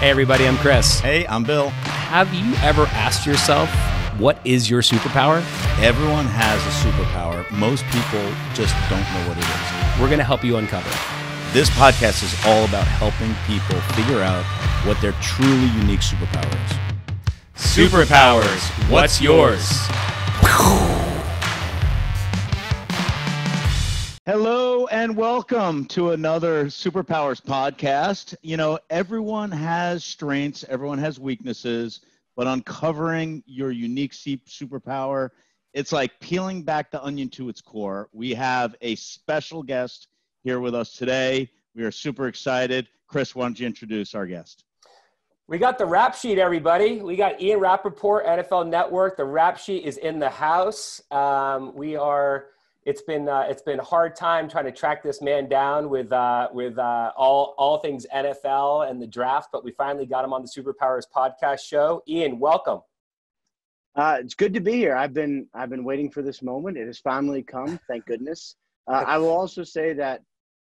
Hey, everybody, I'm Chris. Hey, I'm Bill. Have you ever asked yourself, what is your superpower? Everyone has a superpower. Most people just don't know what it is. We're going to help you uncover it. This podcast is all about helping people figure out what their truly unique superpower is. Superpowers, what's yours? Hello and welcome to another Superpowers podcast. You know, everyone has strengths, everyone has weaknesses, but uncovering your unique superpower, it's like peeling back the onion to its core. We have a special guest here with us today. We are super excited. Chris, why don't you introduce our guest? We got the rap sheet, everybody. We got Ian Rapoport, NFL Network. The rap sheet is in the house. Um, we are it's been uh, it's been a hard time trying to track this man down with uh, with uh, all all things NFL and the draft, but we finally got him on the Superpowers podcast show. Ian, welcome. Uh, it's good to be here. I've been I've been waiting for this moment. It has finally come. Thank goodness. Uh, I will also say that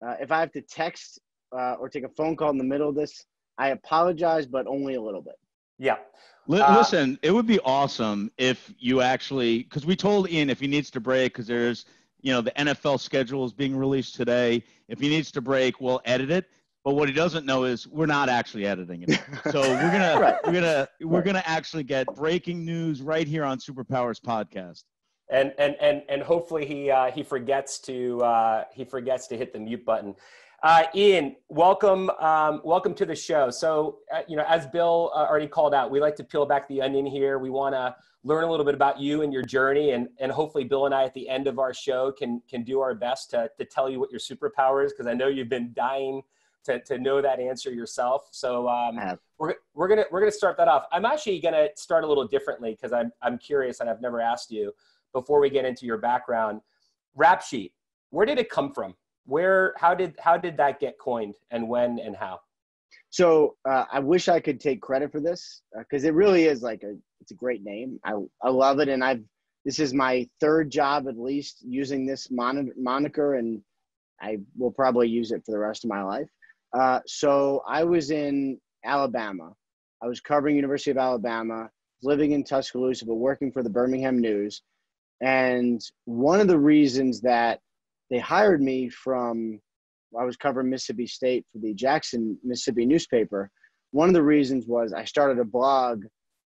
uh, if I have to text or take a phone call in the middle of this, I apologize, but only a little bit. Yeah. Listen, it would be awesome if you actually, because we told Ian if he needs to break, because there's you know, the NFL schedule is being released today. If he needs to break, we'll edit it. But what he doesn't know is we're not actually editing it. So we're gonna right. we're gonna we're right. gonna actually get breaking news right here on Superpowers podcast. And and and and hopefully he uh, he forgets to uh, he forgets to hit the mute button. Uh, Ian, welcome um, welcome to the show. So uh, you know, as Bill uh, already called out, we like to peel back the onion here. We want to learn a little bit about you and your journey and, and hopefully bill and i at the end of our show can can do our best to, to tell you what your superpower is because i know you've been dying to, to know that answer yourself. So um, we're, we're gonna we're gonna start that off. I'm actually gonna start a little differently because I'm, I'm curious and i've never asked you before we get into your background. Rap sheet where did it come from where how did how did that get coined and when and how so uh, I wish I could take credit for this because uh, it really is like a it's a great name. I I love it, and I've this is my third job at least using this mon- moniker, and I will probably use it for the rest of my life. Uh, so I was in Alabama. I was covering University of Alabama, living in Tuscaloosa, but working for the Birmingham News. And one of the reasons that they hired me from I was covering Mississippi State for the Jackson, Mississippi newspaper. One of the reasons was I started a blog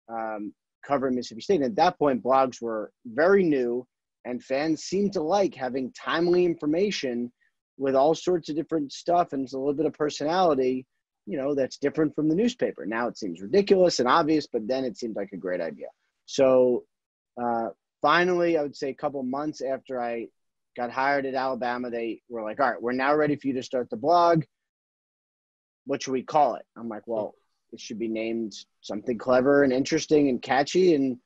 um, covering Mississippi State. And at that point, blogs were very new, and fans seemed to like having timely information with all sorts of different stuff and a little bit of personality, you know, that's different from the newspaper. Now it seems ridiculous and obvious, but then it seemed like a great idea. So uh, finally, I would say a couple months after I got hired at Alabama, they were like, all right, we're now ready for you to start the blog. What should we call it? I'm like, well, it should be named something clever and interesting and catchy and,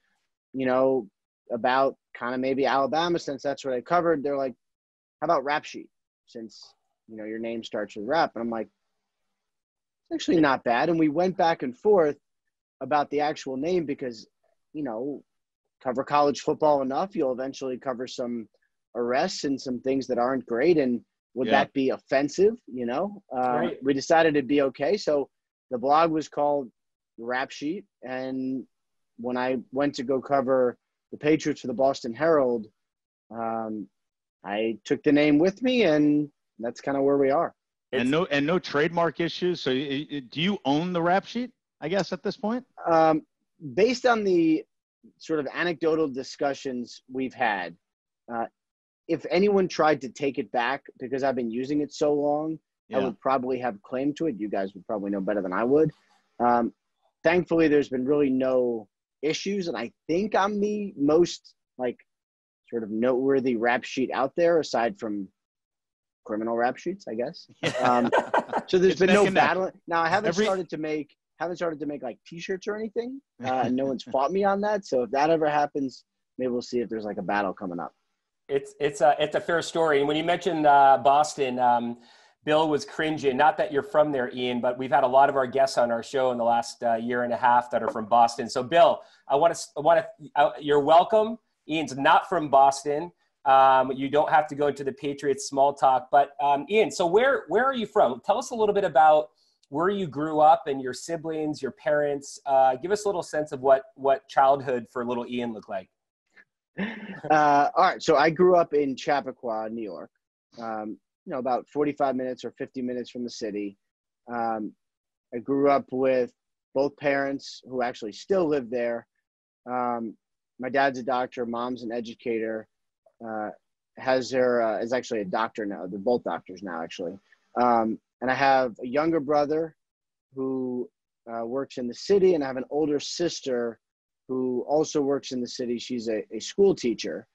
you know, about kind of maybe Alabama since that's what I covered. They're like, how about rap sheet since, you know, your name starts with rap? And I'm like, it's actually not bad. And we went back and forth about the actual name because, you know, cover college football enough, you'll eventually cover some arrests and some things that aren't great. And would yeah. that be offensive? You know, uh, right. we decided it'd be okay. So the blog was called Rap Sheet. And when I went to go cover the Patriots for the Boston Herald, um, I took the name with me, and that's kind of where we are. and no, and no trademark issues. So, do you own the Rap Sheet? I guess at this point. Um, based on the sort of anecdotal discussions we've had, uh, if anyone tried to take it back because I've been using it so long, yeah. I would probably have claim to it. You guys would probably know better than I would. Um, thankfully, there's been really no issues, and I think I'm the most like sort of noteworthy rap sheet out there, aside from criminal rap sheets, I guess. Um, so there's been no battle. Now I haven't Every... started to make haven't started to make like T-shirts or anything, uh, and no one's fought me on that. So if that ever happens, maybe we'll see if there's like a battle coming up. It's it's a it's a fair story. And when you mentioned uh, Boston, um, Bill was cringing. Not that you're from there, Ian, but we've had a lot of our guests on our show in the last uh, year and a half that are from Boston. So, Bill, I want to I want to uh, you're welcome. Ian's not from Boston. Um, you don't have to go into the Patriots small talk, but um, Ian, so where where are you from? Tell us a little bit about where you grew up and your siblings, your parents. Uh, give us a little sense of what what childhood for little Ian looked like. Uh, all right, so I grew up in Chappaqua, New York. Um, you know, about 45 minutes or 50 minutes from the city. Um, I grew up with both parents who actually still live there. Um, my dad's a doctor, mom's an educator. Uh, has her uh, is actually a doctor now. They're both doctors now, actually. Um, and I have a younger brother who uh, works in the city, and I have an older sister who also works in the city. She's a, a school teacher.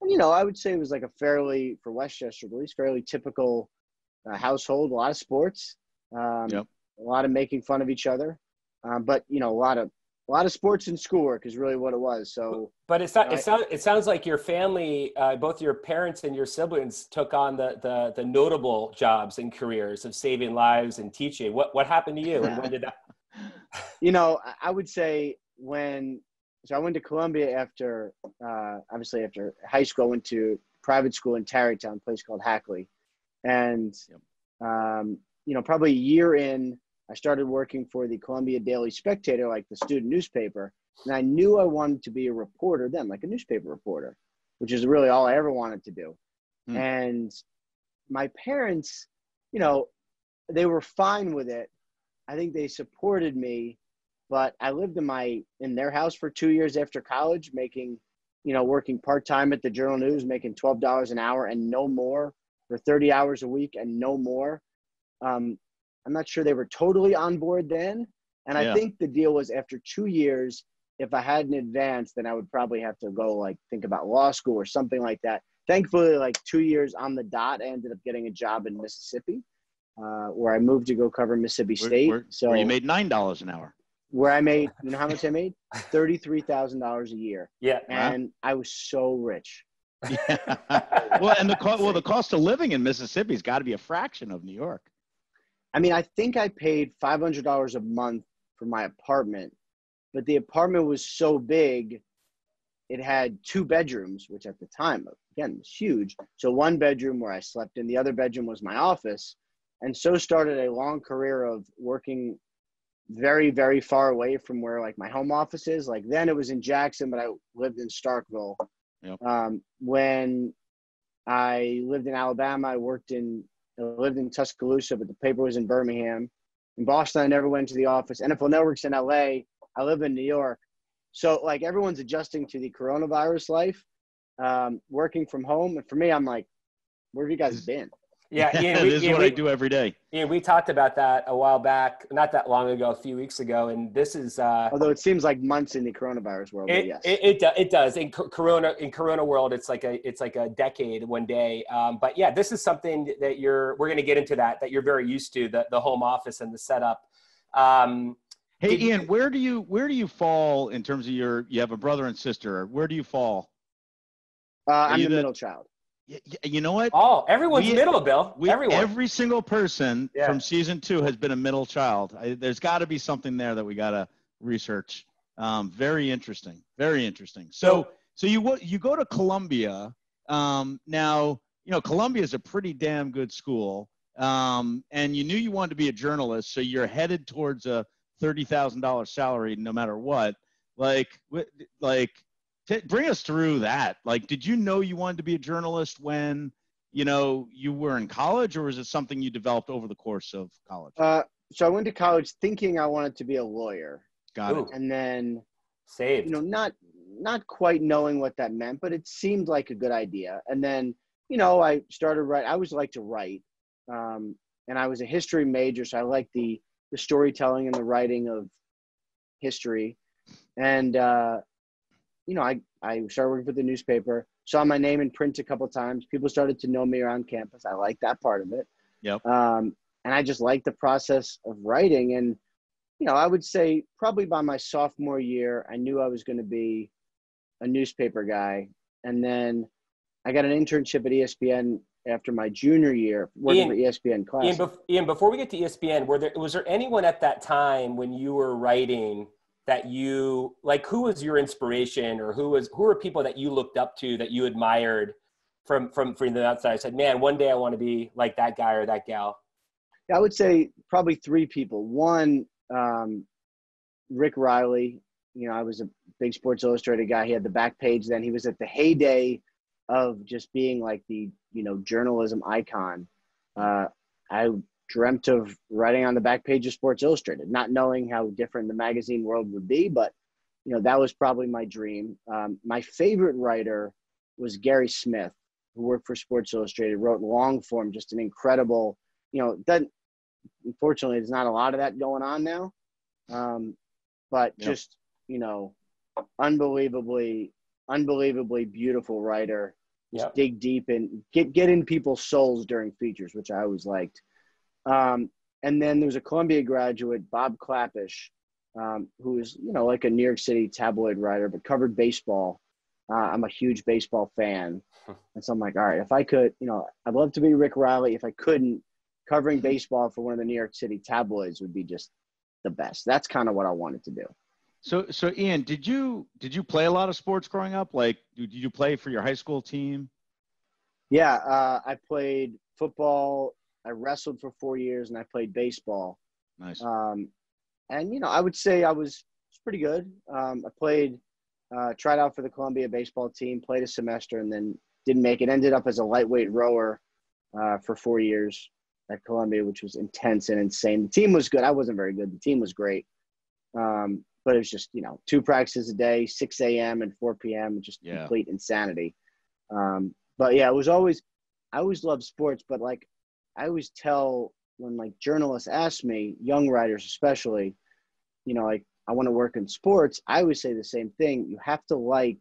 And, you know, I would say it was like a fairly, for Westchester at least, fairly typical uh, household, a lot of sports, um, yep. a lot of making fun of each other. Um, but, you know, a lot of a lot of sports and schoolwork is really what it was. So, but it's not. It sounds. It sounds like your family, uh, both your parents and your siblings, took on the, the the notable jobs and careers of saving lives and teaching. What what happened to you, and when did that? you know, I would say when. So I went to Columbia after, uh, obviously after high school. I went to private school in Tarrytown, place called Hackley, and um, you know, probably a year in, I started working for the Columbia Daily Spectator, like the student newspaper, and I knew I wanted to be a reporter then, like a newspaper reporter, which is really all I ever wanted to do. Mm. And my parents, you know, they were fine with it. I think they supported me, but I lived in my in their house for 2 years after college making, you know, working part-time at the Journal News, making $12 an hour and no more for 30 hours a week and no more. Um, I'm not sure they were totally on board then. And yeah. I think the deal was after two years, if I hadn't advanced, then I would probably have to go like think about law school or something like that. Thankfully, like two years on the dot, I ended up getting a job in Mississippi, uh, where I moved to go cover Mississippi State. Where, where, so where you made nine dollars an hour. Where I made, you know how much I made? Thirty three thousand dollars a year. Yeah, and wow. I was so rich. Yeah. well, and the co- well, the cost of living in Mississippi's got to be a fraction of New York. I mean, I think I paid five hundred dollars a month for my apartment, but the apartment was so big, it had two bedrooms, which at the time again was huge. So one bedroom where I slept in, the other bedroom was my office, and so started a long career of working very very far away from where like my home office is. Like then it was in Jackson, but I lived in Starkville. Yep. Um, when I lived in Alabama, I worked in I lived in Tuscaloosa, but the paper was in Birmingham. In Boston, I never went to the office. NFL Network's in LA. I live in New York. So, like, everyone's adjusting to the coronavirus life, um, working from home. And for me, I'm like, where have you guys been? Yeah, Ian, we, this is what we, I do every day. Yeah, we talked about that a while back, not that long ago, a few weeks ago, and this is. Uh, Although it seems like months in the coronavirus world, it, yes, it, it, it, does. In Corona, in Corona world, it's like a it's like a decade one day. Um, but yeah, this is something that you're. We're going to get into that that you're very used to the the home office and the setup. Um, hey, Ian, where do you where do you fall in terms of your? You have a brother and sister. Where do you fall? Uh, I'm the, the middle child. You know what? Oh, everyone's we, middle, Bill. We, Everyone. Every single person yeah. from season two has been a middle child. I, there's got to be something there that we got to research. Um, very interesting. Very interesting. So, so you you go to Columbia. Um, now, you know, Columbia is a pretty damn good school. Um, and you knew you wanted to be a journalist, so you're headed towards a thirty thousand dollars salary, no matter what. Like, like T- bring us through that. Like, did you know you wanted to be a journalist when you know you were in college, or was it something you developed over the course of college? Uh, so I went to college thinking I wanted to be a lawyer. Got Ooh. it. And then, saved. You know, not not quite knowing what that meant, but it seemed like a good idea. And then, you know, I started write. I always like to write, um, and I was a history major, so I like the the storytelling and the writing of history. And uh, you know, I, I started working for the newspaper, saw my name in print a couple times. People started to know me around campus. I like that part of it. Yep. Um, and I just like the process of writing. And, you know, I would say probably by my sophomore year, I knew I was going to be a newspaper guy. And then I got an internship at ESPN after my junior year working Ian, for ESPN class. Ian, Ian, before we get to ESPN, were there, was there anyone at that time when you were writing – that you like who was your inspiration or who was who are people that you looked up to that you admired from from from the outside I said man one day i want to be like that guy or that gal I would say probably three people. One, um, Rick Reilly You know, I was a big Sports Illustrated guy. He had the back page. Then he was at the heyday of just being like the you know journalism icon. Uh, I dreamt of writing on the back page of Sports Illustrated, not knowing how different the magazine world would be, but you know that was probably my dream. Um, my favorite writer was Gary Smith, who worked for Sports Illustrated, wrote long form, just an incredible. You know, that unfortunately there's not a lot of that going on now, um, but yep. just you know, unbelievably, unbelievably beautiful writer. Just yep. dig deep and get get in people's souls during features, which I always liked. Um, and then there's a Columbia graduate, Bob Klapisch, um, who is you know like a New York City tabloid writer, but covered baseball. Uh, I'm a huge baseball fan, and so I'm like, all right, if I could, you know, I'd love to be Rick Reilly. If I couldn't, covering baseball for one of the New York City tabloids would be just the best. That's kind of what I wanted to do. So, so Ian, did you did you play a lot of sports growing up? Like, did you play for your high school team? Yeah, uh, I played football. I wrestled for four years, and I played baseball. Nice. Um, and you know, I would say I was, was pretty good. Um, I played, uh, tried out for the Columbia baseball team, played a semester, and then didn't make it. Ended up as a lightweight rower uh, for four years at Columbia, which was intense and insane. The team was good. I wasn't very good. The team was great, um, but it was just you know two practices a day, 6 a.m. and 4 p.m. Just yeah. complete insanity. Um, but yeah, it was always. I always loved sports, but like I always tell when like journalists ask me, young writers especially, you know, like I want to work in sports, I always say the same thing. You have to like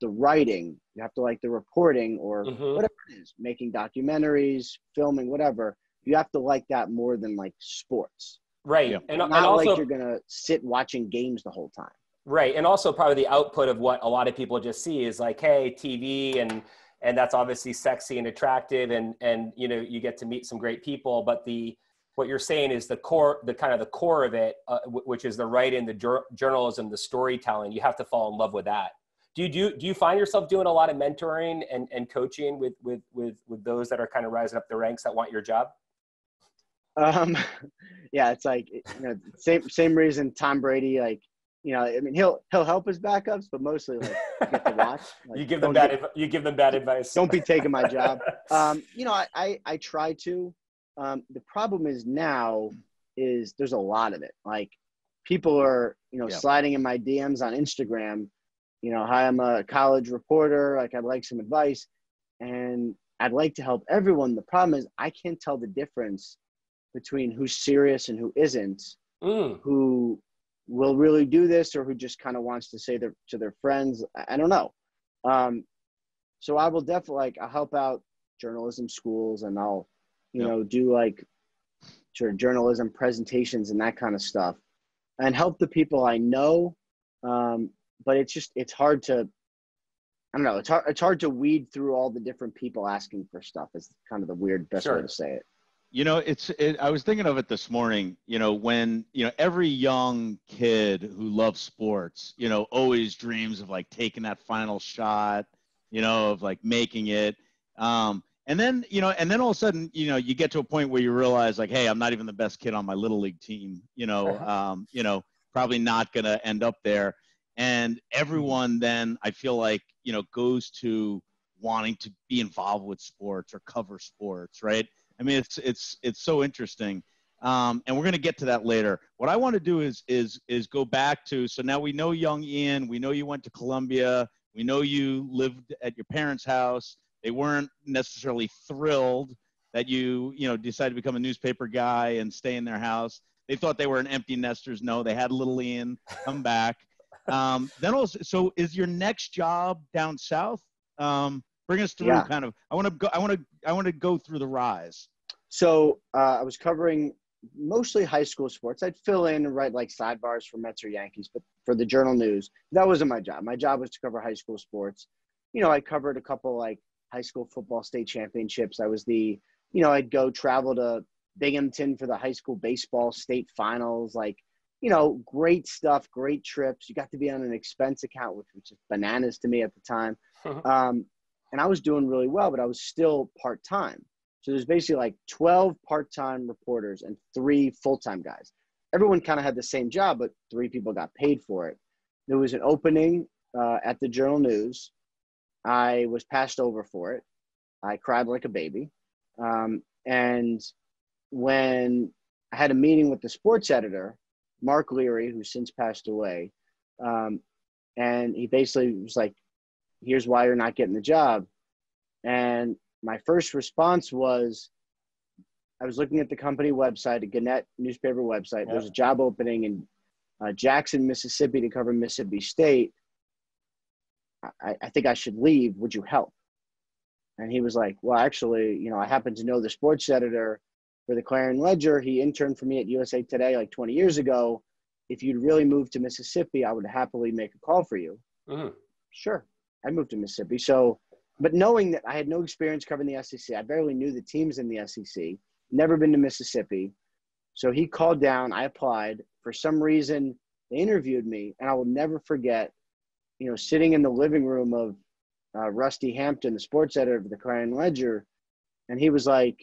the writing, you have to like the reporting or mm-hmm. whatever it is, making documentaries, filming, whatever. You have to like that more than like sports. Right. Yeah. And, Not and also, like you're gonna sit watching games the whole time. Right. And also probably the output of what a lot of people just see is like, hey, TV and and that's obviously sexy and attractive and and you know you get to meet some great people but the what you're saying is the core the kind of the core of it uh, w- which is the writing the jur- journalism the storytelling you have to fall in love with that. Do you do do you find yourself doing a lot of mentoring and, and coaching with with with with those that are kind of rising up the ranks that want your job? Um yeah it's like you know same same reason tom brady like you know, I mean, he'll he'll help his backups, but mostly like get to watch. Like, you give them bad. Get, you give them bad advice. Don't be taking my job. Um, you know, I, I, I try to. Um, the problem is now is there's a lot of it. Like people are you know yeah. sliding in my DMs on Instagram. You know, hi, I'm a college reporter. Like I'd like some advice, and I'd like to help everyone. The problem is I can't tell the difference between who's serious and who isn't. Mm. Who will really do this or who just kind of wants to say their, to their friends. I, I don't know. Um, so I will definitely like I'll help out journalism schools and I'll you yep. know do like sort of journalism presentations and that kind of stuff and help the people I know. Um, but it's just it's hard to I don't know. It's hard. It's hard to weed through all the different people asking for stuff. Is kind of the weird best sure. way to say it. You know, it's. It, I was thinking of it this morning. You know, when you know every young kid who loves sports, you know, always dreams of like taking that final shot. You know, of like making it. Um, and then you know, and then all of a sudden, you know, you get to a point where you realize like, hey, I'm not even the best kid on my little league team. You know, uh-huh. um, you know, probably not gonna end up there. And everyone then, I feel like, you know, goes to wanting to be involved with sports or cover sports, right? I mean, it's it's it's so interesting, um, and we're going to get to that later. What I want to do is is is go back to so now we know young Ian. We know you went to Columbia. We know you lived at your parents' house. They weren't necessarily thrilled that you you know decided to become a newspaper guy and stay in their house. They thought they were an empty nesters. No, they had little Ian come back. Um, then also, so is your next job down south? Um, bring us through yeah. kind of. I want to go. I want to. I want to go through the rise. So uh, I was covering mostly high school sports. I'd fill in and write like sidebars for Mets or Yankees, but for the journal news, that wasn't my job. My job was to cover high school sports. You know, I covered a couple like high school football state championships. I was the, you know, I'd go travel to Binghamton for the high school baseball state finals. Like, you know, great stuff, great trips. You got to be on an expense account, which was just bananas to me at the time. um, and I was doing really well, but I was still part time. So there's basically like 12 part-time reporters and three full-time guys. Everyone kind of had the same job, but three people got paid for it. There was an opening uh, at the Journal News. I was passed over for it. I cried like a baby. Um, and when I had a meeting with the sports editor, Mark Leary, who's since passed away, um, and he basically was like, "Here's why you're not getting the job." And my first response was, I was looking at the company website, a Gannett newspaper website. There's a job opening in uh, Jackson, Mississippi, to cover Mississippi State. I, I think I should leave. Would you help? And he was like, Well, actually, you know, I happen to know the sports editor for the Clarion Ledger. He interned for me at USA Today like 20 years ago. If you'd really move to Mississippi, I would happily make a call for you. Mm-hmm. Sure. I moved to Mississippi. So, but knowing that I had no experience covering the SEC, I barely knew the teams in the SEC, never been to Mississippi. So he called down, I applied. For some reason, they interviewed me, and I will never forget, you know, sitting in the living room of uh, Rusty Hampton, the sports editor of the Clarion Ledger, and he was like,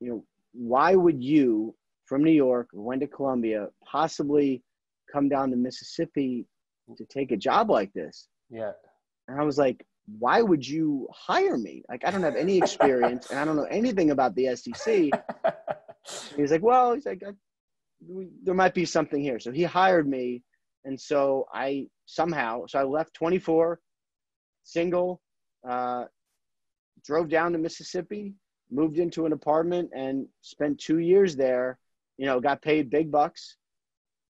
you know, why would you from New York went to Columbia possibly come down to Mississippi to take a job like this? Yeah. And I was like, why would you hire me? Like, I don't have any experience and I don't know anything about the SEC. he's like, well, he's like, there might be something here. So he hired me. And so I somehow, so I left 24, single, uh, drove down to Mississippi, moved into an apartment and spent two years there, you know, got paid big bucks.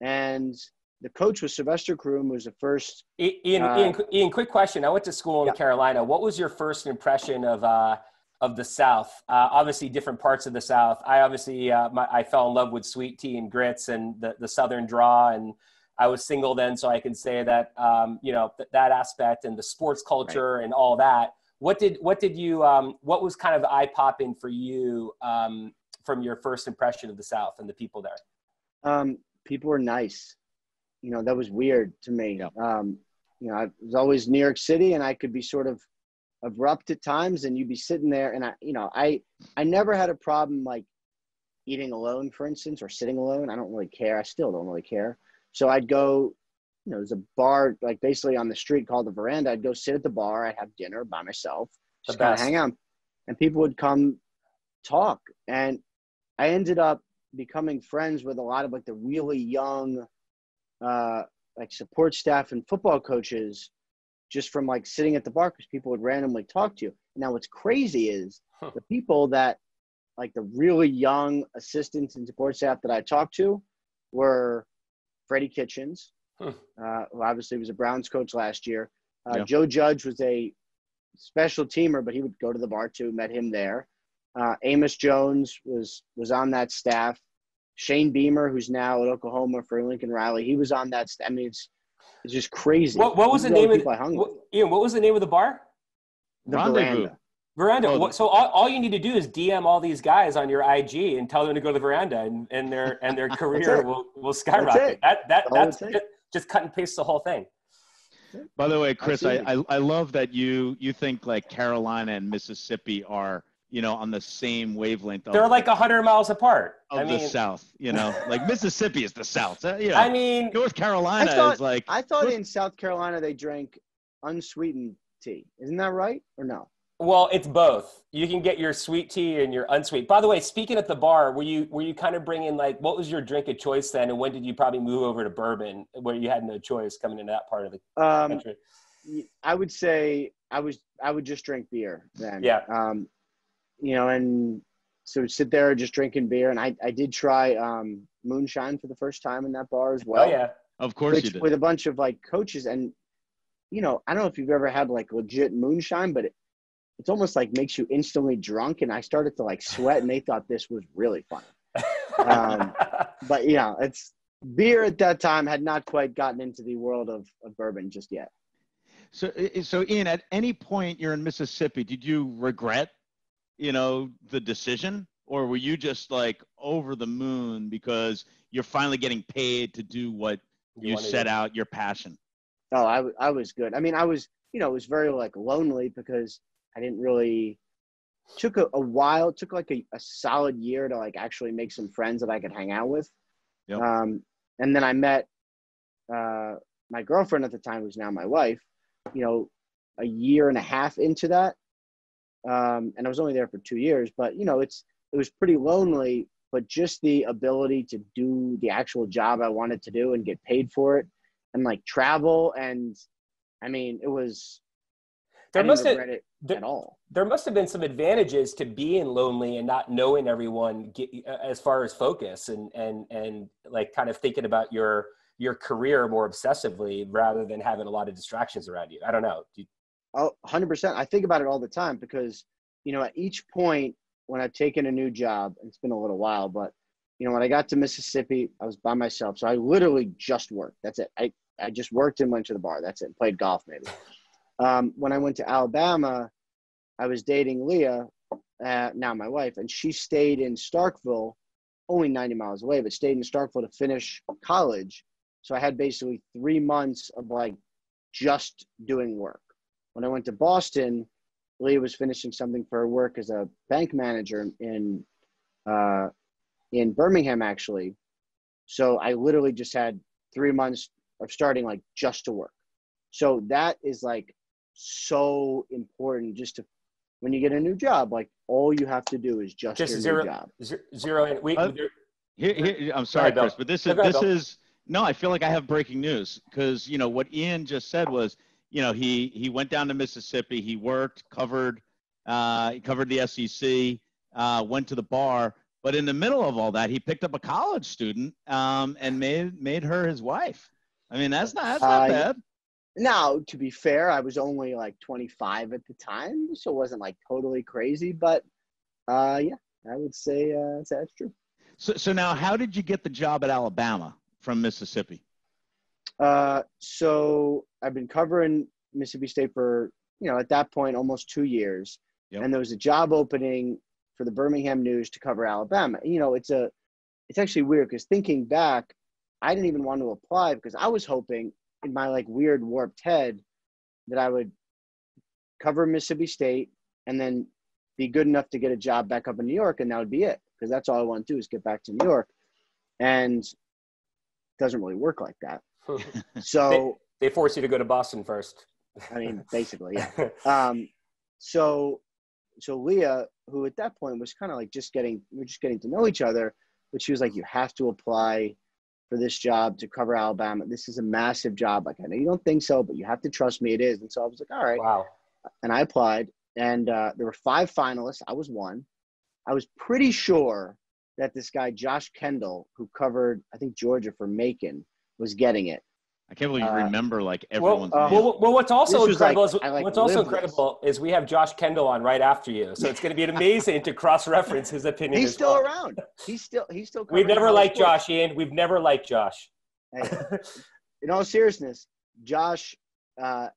And the coach was Sylvester Croom, was the first. Ian, uh, Ian, Ian, quick question. I went to school in yeah. Carolina. What was your first impression of uh, of the South? Uh, obviously, different parts of the South. I obviously uh, my, I fell in love with sweet tea and grits and the the Southern draw, and I was single then, so I can say that um, you know th- that aspect and the sports culture right. and all that. What did what did you um, what was kind of eye popping for you um, from your first impression of the South and the people there? Um, people were nice you know that was weird to me. Yeah. Um, you know, I was always New York City, and I could be sort of abrupt at times, and you'd be sitting there, and I, you know, I I never had a problem like eating alone, for instance, or sitting alone. I don't really care. I still don't really care. So I'd go, you know, there's a bar like basically on the street called the Veranda. I'd go sit at the bar. I'd have dinner by myself, just kind of hang out, and people would come talk, and I ended up becoming friends with a lot of like the really young uh, like support staff and football coaches just from like sitting at the bar because people would randomly talk to you. Now, what's crazy is huh. the people that like the really young assistants and support staff that I talked to were Freddie Kitchens, huh. uh, who obviously was a Browns coach last year. Uh, yeah. Joe Judge was a special teamer, but he would go to the bar too. Met him there. Uh, Amos Jones was was on that staff. Shane Beamer, who's now at Oklahoma for Lincoln Riley, he was on that. I mean, it's it's just crazy. What, what was the name of the, what, Ian? What was the name of the bar? The Veranda. Veranda. Oh. So all, all you need to do is DM all these guys on your IG and tell them to go to the veranda, and, and their and their career will, will skyrocket. That that that's, that's just, just cut and paste the whole thing. By the way, Chris, I, I, I love that you you think like Carolina and Mississippi are you know, on the same wavelength. Of, They're like hundred miles apart. Of I the mean, South, you know, like Mississippi is the South. Uh, you know, I mean, North Carolina thought, is like. I thought in South Carolina they drank unsweetened tea. Isn't that right or no? Well, it's both. You can get your sweet tea and your unsweet. By the way, speaking at the bar, were you were you kind of bringing like what was your drink of choice then, and when did you probably move over to bourbon, where you had no choice coming into that part of the um, country? I would say I was I would just drink beer then. Yeah. Um, you know, and so sit there just drinking beer. And I, I did try um, moonshine for the first time in that bar as well. Oh yeah, of course which, you did. With a bunch of like coaches, and you know, I don't know if you've ever had like legit moonshine, but it, it's almost like makes you instantly drunk. And I started to like sweat, and they thought this was really fun. um, but yeah, it's beer at that time had not quite gotten into the world of, of bourbon just yet. So, so Ian, at any point you're in Mississippi, did you regret you know, the decision? Or were you just like over the moon because you're finally getting paid to do what you, you set out your passion? Oh, I, I was good. I mean, I was, you know, it was very like lonely because I didn't really, took a, a while. Took like a, a solid year to like actually make some friends that I could hang out with. Yep. Um, and then I met uh, my girlfriend at the time, who's now my wife. You know, a year and a half into that, um, and I was only there for two years. But you know, it's it was pretty lonely. But just the ability to do the actual job I wanted to do and get paid for it, and like travel, and I mean, it was. There I must have- it there- at all. there must have been some advantages to being lonely and not knowing everyone get, as far as focus and and and like kind of thinking about your your career more obsessively rather than having a lot of distractions around you. I don't know. Do you- 100%. I think about it all the time because, you know, at each point when I've taken a new job, and it's been a little while, but, you know, when I got to Mississippi, I was by myself. So I literally just worked. That's it. I, I just worked and went to the bar. That's it. Played golf, maybe. Um, when I went to Alabama, I was dating Leah, uh, now my wife, and she stayed in Starkville, only 90 miles away, but stayed in Starkville to finish college. So I had basically three months of like just doing work. When I went to Boston, Leah was finishing something for her work as a bank manager in uh, in Birmingham, actually. So I literally just had three months of starting like just to work. So that is like so important just to when you get a new job, like all you have to do is just, Just your zero- new job. Ze- Zero in. We, Uh, Here, here, I'm sorry, Bill. Chris, but this is go ahead, this Bill. is no. I feel like I have breaking news because you know what Ian just said was, you know, he he went down to Mississippi, he worked, covered, uh, he covered the SEC, uh, went to the bar, but in the middle of all that, he picked up a college student um, and made made her his wife. I mean, that's not that's not Uh, bad. Now, to be fair, I was only like 25 at the time, so it wasn't like totally crazy, but uh, yeah, I would say uh, that's true. So so now, how did you get the job at Alabama from Mississippi? Uh, so I've been covering Mississippi State for you know at that point almost two years, Yep. and there was a job opening for the Birmingham News to cover Alabama. You know, it's a it's actually weird because thinking back, I didn't even want to apply because I was hoping in my like weird warped head that I would cover Mississippi State and then be good enough to get a job back up in New York, and that would be it because that's all I want to do is get back to New York, and it doesn't really work like that. So they force you to go to Boston first. I mean, basically, yeah. Um, so so Leah, who at that point was kind of like just getting we are just getting to know each other, but she was like, you have to apply for this job to cover Alabama. This is a massive job. Like I know you don't think so, but you have to trust me. It is. And so I was like, all right. wow. And I applied, and uh, there were five finalists. I was one. I was pretty sure that this guy Josh Kendall, who covered I think Georgia for Macon, was getting it. I can't believe you Uh, remember like Well, everyone's uh, name. well, well, what's also This was like- incredible is like, what's also lived this. incredible is we have Josh Kendall on right after you, so it's going to be amazing to cross-reference his opinion. He's as still well. around. He's still he's still. We've never liked sports. Josh, Ian. We've never liked Josh. Hey, in all seriousness, Josh uh,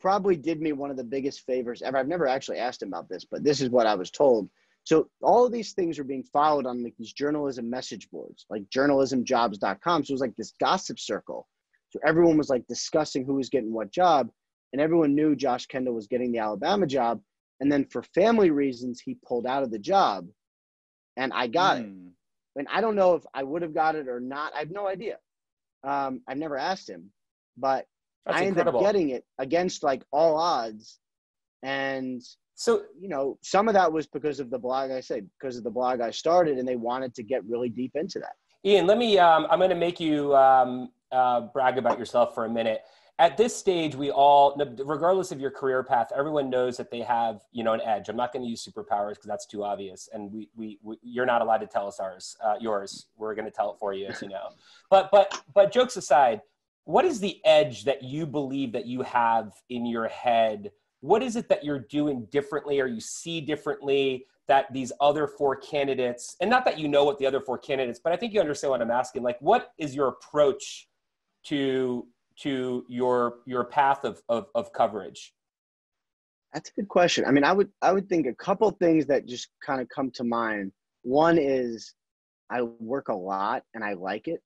probably did me one of the biggest favors ever. I've never actually asked him about this, but this is what I was told. So all of these things are being followed on like these journalism message boards, like journalismjobs.com. So it was like this gossip circle. So everyone was like discussing who was getting what job, and everyone knew Josh Kendall was getting the Alabama job. And then for family reasons, he pulled out of the job, and I got it. Hmm. And I don't know if I would have got it or not. I have no idea. Um, I've never asked him, but That's I ended incredible. up getting it against like all odds. And so you know, some of that was because of the blog I said, because of the blog I started, and they wanted to get really deep into that. Ian, let me. Um, I'm going to make you um, uh, brag about yourself for a minute. At this stage, we all, regardless of your career path, everyone knows that they have, you know, an edge. I'm not going to use superpowers because that's too obvious, and we, we, we, you're not allowed to tell us ours, uh, yours. We're going to tell it for you, as you know. But, but, but jokes aside, what is the edge that you believe that you have in your head? What is it that you're doing differently, or you see differently? that these other four candidates, and not that you know what the other four candidates, but I think you understand what I'm asking. Like, what is your approach to to your your path of of, of coverage? That's a good question. I mean, I would I would think a couple things that just kind of come to mind. One is I work a lot and I like it.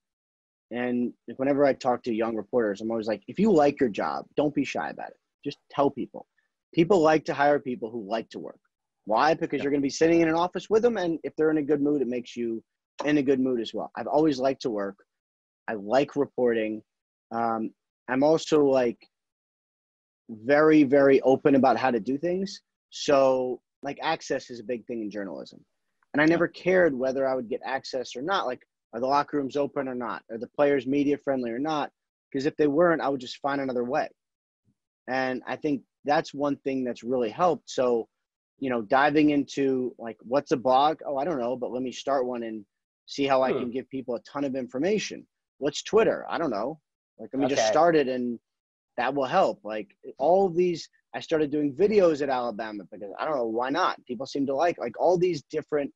And whenever I talk to young reporters, I'm always like, if you like your job, don't be shy about it. Just tell people. People like to hire people who like to work. Why? Because Yeah. you're going to be sitting in an office with them, and if they're in a good mood, it makes you in a good mood as well. I've always liked to work. I like reporting. Um, I'm also like very, very open about how to do things. So, like, access is a big thing in journalism. And I never cared whether I would get access or not. Like, are the locker rooms open or not? Are the players media friendly or not? Because if they weren't, I would just find another way. And I think that's one thing that's really helped. So, you know, diving into like, what's a blog? Oh, I don't know, but let me start one and see how I Hmm. can give people a ton of information. What's Twitter? I don't know. Like, let me just Okay. start it and that will help. Like, all these, I started doing videos at Alabama because I don't know why not. People seem to like like all these different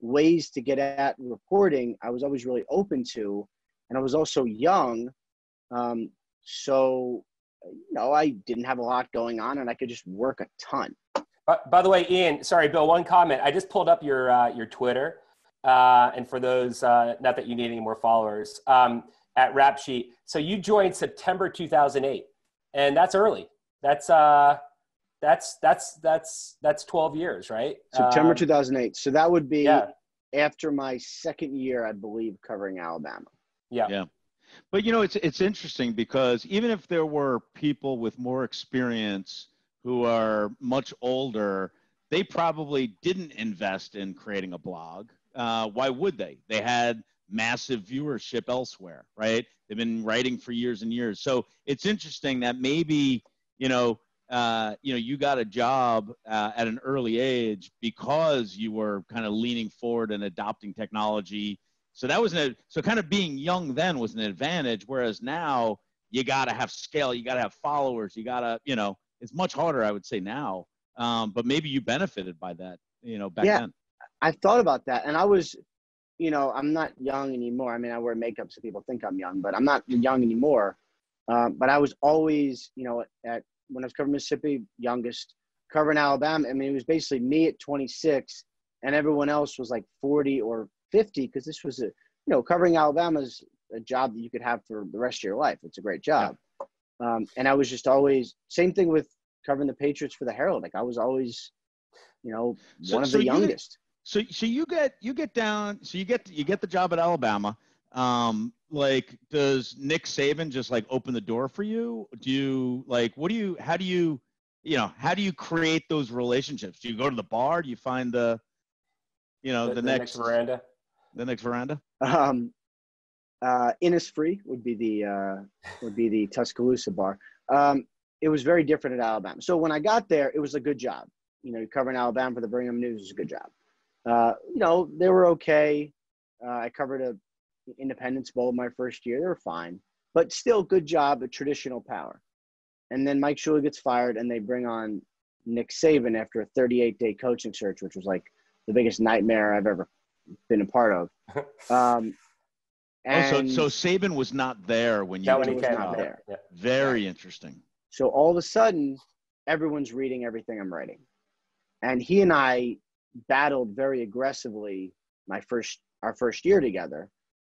ways to get at reporting. I was always really open to, and I was also young, um, so you know I didn't have a lot going on, and I could just work a ton. By, by the way, Ian, sorry, Bill, one comment. I just pulled up your uh, your Twitter, uh, and for those, uh, not that you need any more followers, um, at Rap Sheet. So you joined September 2008, and that's early. That's uh, that's that's that's that's 12 years, right? September Um, 2008. So that would be Yeah, after my second year, I believe, covering Alabama. yeah, Yeah. But you know, it's it's interesting because even if there were people with more experience who are much older, they probably didn't invest in creating a blog. Uh, why would they? They had massive viewership elsewhere, right? They've been writing for years and years. So it's interesting that maybe you know, uh, you know, you got a job uh, at an early age because you were kind of leaning forward and adopting technology so that was an so kind of being young then was an advantage, whereas now you got to have scale, you got to have followers, you got to you know it's much harder, I would say now. Um, but maybe you benefited by that, you know, back Yeah. then. I thought about that, and I was, you know, I'm not young anymore. I mean, I wear makeup so people think I'm young, but I'm not young anymore. Um, but I was always, you know, at when I was covering Mississippi, youngest, covering Alabama. I mean, it was basically me at 26, and everyone else was like 40 or 50 because this was a, you know, covering Alabama is a job that you could have for the rest of your life. It's a great job. Um, and I was just always same thing with covering the Patriots for the Herald. Like I was always, you know, So- one of so the you- youngest. So so you get you get down, so you get you get the job at Alabama. Um, like, does Nick Saban just like open the door for you? Do you like what do you how do you you know how do you create those relationships? Do you go to the bar? Do you find the you know the, the, the next, veranda. The next veranda? Um, uh, Innisfree would be the uh, would be the Tuscaloosa bar. Um, it was very different at Alabama. So when I got there, it was a good job. You know, covering Alabama for the Birmingham News was a good job. Uh, you know, they were okay. Uh, I covered a Independence Bowl my first year. They were fine, but still good job at traditional power. And then Mike Shula gets fired, and they bring on Nick Saban after a 38 day coaching search, which was like the biggest nightmare I've ever been a part of. Um, oh, so so Saban was not there when you That when he was came not out. there. Yeah. Very interesting. so all of a sudden, everyone's reading everything I'm writing. And he and I battled very aggressively my first our first year together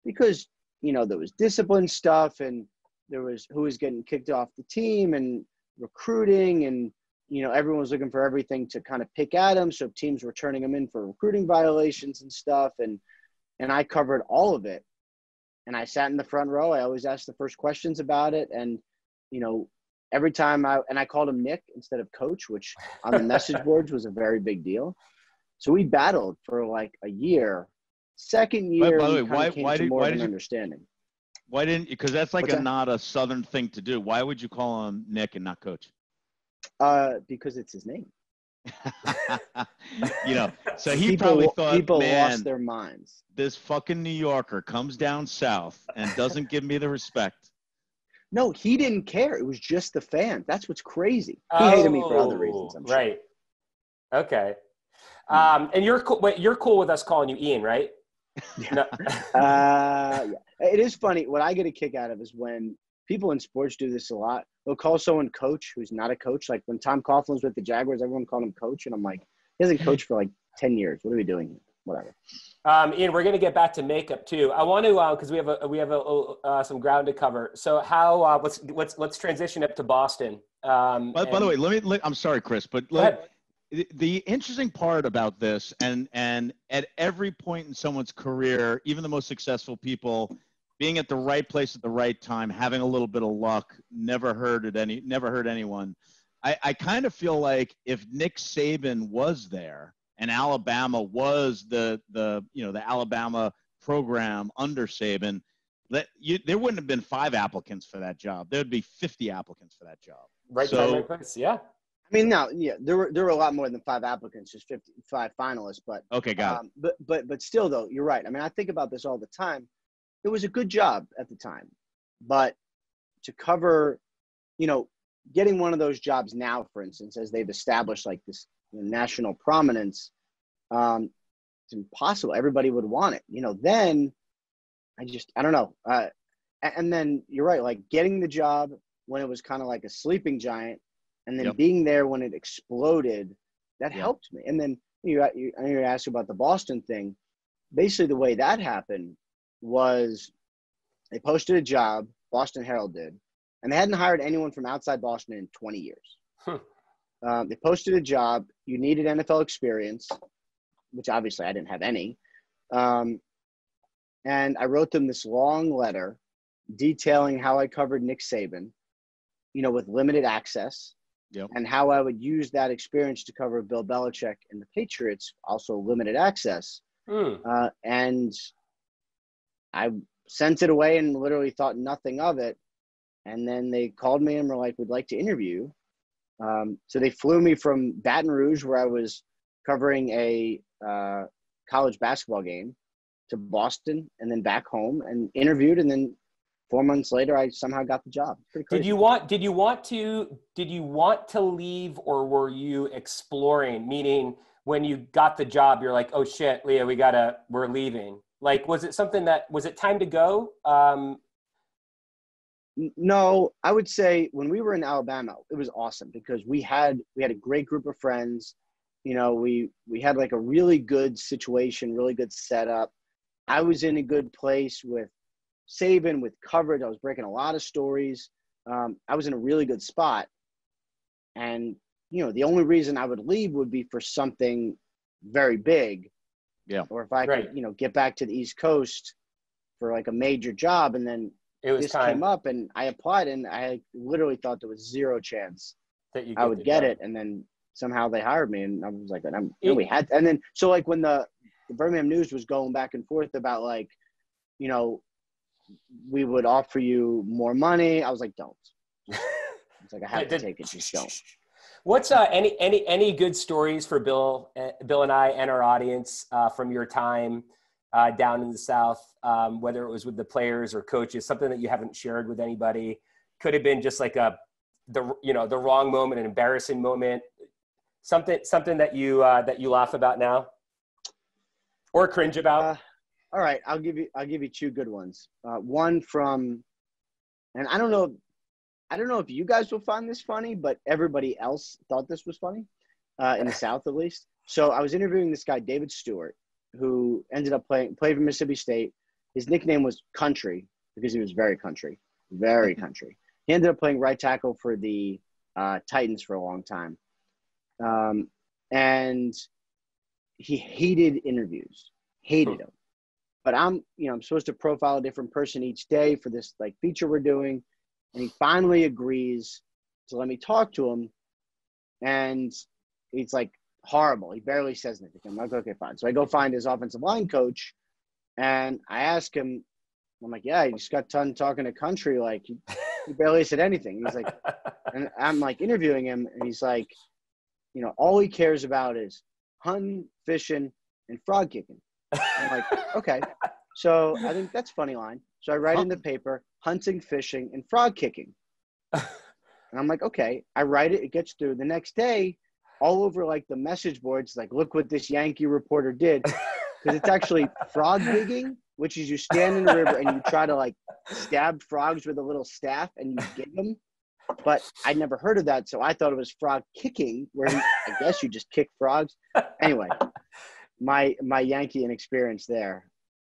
because you know there was discipline stuff and there was who was getting kicked off the team and recruiting and you know everyone was looking for everything to kind of pick at him so teams were turning him in for recruiting violations and stuff and and I covered all of it and I sat in the front row I always asked the first questions about it and you know every time I and I called him Nick instead of coach which on the message boards was a very big deal so we battled for like a year second year by the way, why- why did- why did you- understanding Why didn't? you? Because that's like What's a that? not a Southern thing to do. Why would you call him Nick and not Coach? Uh because it's his name you know, so he people, probably thought, people man, lost their minds this fucking New Yorker comes down south and doesn't give me the respect. no he didn't care it was just the fans that's what's crazy he hated me for other reasons I'm Oh, sure. Right. Okay. Um, and you're cool. Wait, you're cool with us calling you Ian, right? No. Uh, yeah. It is funny. What I get a kick out of is when people in sports do this a lot. They'll call someone coach who's not a coach. Like when Tom Coughlin's with the Jaguars, everyone called him coach, and I'm like, he hasn't coached for like ten years. What are we doing here? Whatever. Um, Ian, we're going to get back to makeup too. I want to because we have a we have a, uh, some ground to cover. So how uh, let's let's let's transition up to Boston. Um, By, by the way, let me. Let, I'm sorry, Chris, but let, the- the interesting part about this, and and at every point in someone's career, even the most successful people, being at the right place at the right time, having a little bit of luck, never hurted any, never hurt anyone. I, I kind of feel like if Nick Saban was there and Alabama was the the you know the Alabama program under Saban, that you, there wouldn't have been five applicants for that job. There'd be 50 applicants for that job. Right So- time, right place. Yeah. I mean, now, yeah, there were there were a lot more than five applicants, just 55 finalists, but Okay, got it. um, but but but still, though, you're right. I mean, I think about this all the time. It was a good job at the time, but to cover, you know, getting one of those jobs now, for instance, as they've established like this national prominence, um, it's impossible. Everybody would want it. You know, then I just I don't know. Uh, and then you're right, like getting the job when it was kind of like a sleeping giant, and then Yep. being there when it exploded, that Yep. helped me. And then you, you I you asked about the Boston thing. Basically, the way that happened was they posted a job, Boston Herald did, and they hadn't hired anyone from outside Boston in 20 years. Hmm. Um, they posted a job. You needed NFL experience, which obviously I didn't have any. Um, and I wrote them this long letter detailing how I covered Nick Saban, you know, with limited access, Yep. and how I would use that experience to cover Bill Belichick and the Patriots, also limited access. Hmm. Uh, and I sent it away and literally thought nothing of it. And then they called me and were like, "We'd like to interview." Um, so they flew me from Baton Rouge, where I was covering a uh, college basketball game, to Boston, and then back home and interviewed. And then four months later, I somehow got the job. Did you want did you want to did you want to leave or were you exploring? Meaning when you got the job, you're like, oh shit, Leah, we gotta we're leaving. Like was it something that was it time to go? Um, No, I would say when we were in Alabama, it was awesome because we had we had a great group of friends. You know, we we had like a really good situation, really good setup. I was in a good place with Saban, with coverage. I was breaking a lot of stories. Um, I was in a really good spot, and you know, the only reason I would leave would be for something very big. Yeah. Or if I Right. could, you know, get back to the East Coast for like a major job, and then it was this time came up and I applied and I literally thought there was zero chance that you I would get job. it and then somehow they hired me and I was like and I'm you know, we had and then so like when the, the Birmingham News was going back and forth about like you know we would offer you more money I was like don't it's like I have to take it just don't What's uh, any any any good stories for Bill, uh, Bill and I and our audience uh, from your time uh, down in the South? Um, whether it was with the players or coaches, something that you haven't shared with anybody, could have been just like a the you know the wrong moment, an embarrassing moment, something something that you uh, that you laugh about now, or cringe about. Uh, all right, I'll give you I'll give you two good ones. One from, and I don't know, I don't know if you guys will find this funny, but everybody else thought this was funny, uh, in the South at least. So I was interviewing this guy David Stewart, who ended up playing played for Mississippi State. His nickname was Country because he was very country, very country. He ended up playing right tackle for the uh, Titans for a long time, um, and he hated interviews, hated them. But I'm, you know, I'm supposed to profile a different person each day for this like feature we're doing, and he finally agrees to let me talk to him, and he's like horrible. He barely says anything. I'm like, okay, fine. So I go find his offensive line coach, and I ask him, I'm like, yeah, he just got done talking to country, like he, he barely said anything. He's like, and I'm like interviewing him, and he's like, you know, all he cares about is hunting, fishing, and frog kicking. I'm like, okay. So I think that's a funny line. So I write in the paper, hunting, fishing, and frog kicking. And I'm like, okay. I write it, it gets through. The next day, all over like the message boards, like, look what this Yankee reporter did. Because it's actually frog gigging, which is you stand in the river and you try to like stab frogs with a little staff and you get them. But I'd never heard of that, so I thought it was frog kicking, where you, I guess you just kick frogs. Anyway, my my Yankee inexperience there.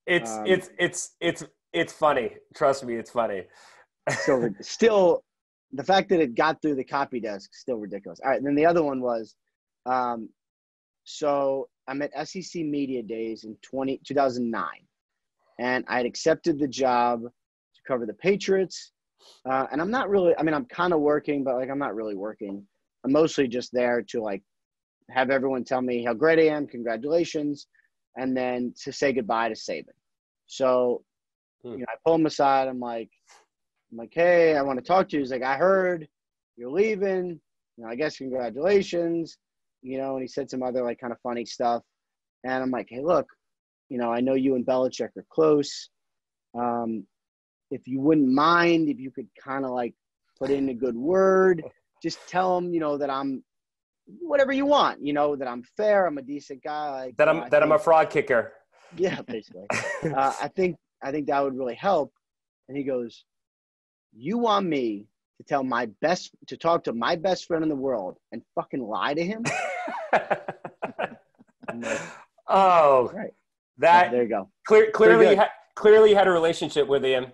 It's Um, it's it's it's it's funny. Trust me, it's funny. Still, still, the fact that it got through the copy desk is still ridiculous. All right, then the other one was, um, So I'm at SEC Media Days in 20, 2009, and I had accepted the job to cover the Patriots. Uh, and I'm not really, I mean, I'm kind of working, but like I'm not really working. I'm mostly just there to like have everyone tell me how great I am, congratulations, and then to say goodbye to Saban. So, Hmm. you know, I pull him aside. I'm like, I'm like, hey, I want to talk to you. He's like, I heard you're leaving. You know, I guess congratulations. You know, and he said some other like kind of funny stuff. And I'm like, hey, look, you know, I know you and Belichick are close. Um, if you wouldn't mind, if you could kind of like put in a good word, just tell him, you know, that I'm whatever you want, you know, that I'm fair, I'm a decent guy. Like, That I'm I that I'm a think- fraud kicker. yeah, basically. uh, I think I think that would really help. And he goes, "You want me to tell my best to talk to my best friend in the world and fucking lie to him?" Like, oh, Right. that there you go. clear, clearly ha- clearly had a relationship with him.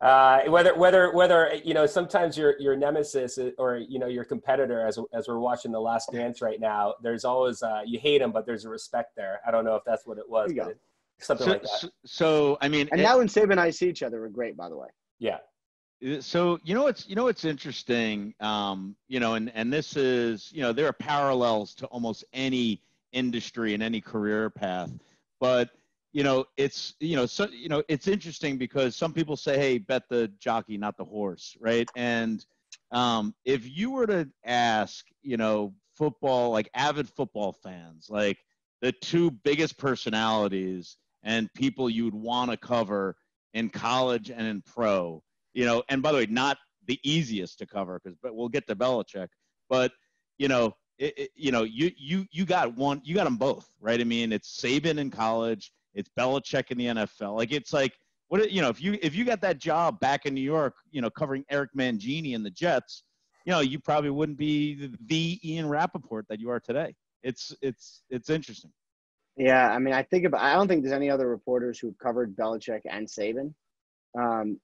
Uh, whether whether whether you know sometimes your your nemesis or you know your competitor as as we're watching the Last Dance right now, there's always uh, you hate him, but there's a respect there. I don't know if that's what it was, but it, something So, like that. so, so, I mean, And it- now when Saban and I see each other, we're great, by the way. yeah. So you know what's you know what's interesting um you know and and this is you know there are parallels to almost any industry and any career path but you know it's you know so you know it's interesting because some people say hey bet the jockey not the horse right and um if you were to ask you know football like avid football fans like the two biggest personalities and people you'd want to cover in college and in pro you know, and by the way, not the easiest to cover because, but we'll get to Belichick. But you know, it, it, you know, you you you got one, you got them both, right? I mean, it's Saban in college, it's Belichick in the NFL. Like it's like what you know, if you if you got that job back in New York, you know, covering Eric Mangini and the Jets, you know, you probably wouldn't be the, Ian Rapoport that you are today. It's it's it's interesting. Yeah, I mean, I think about. I don't think there's any other reporters who've covered Belichick and Saban. Um,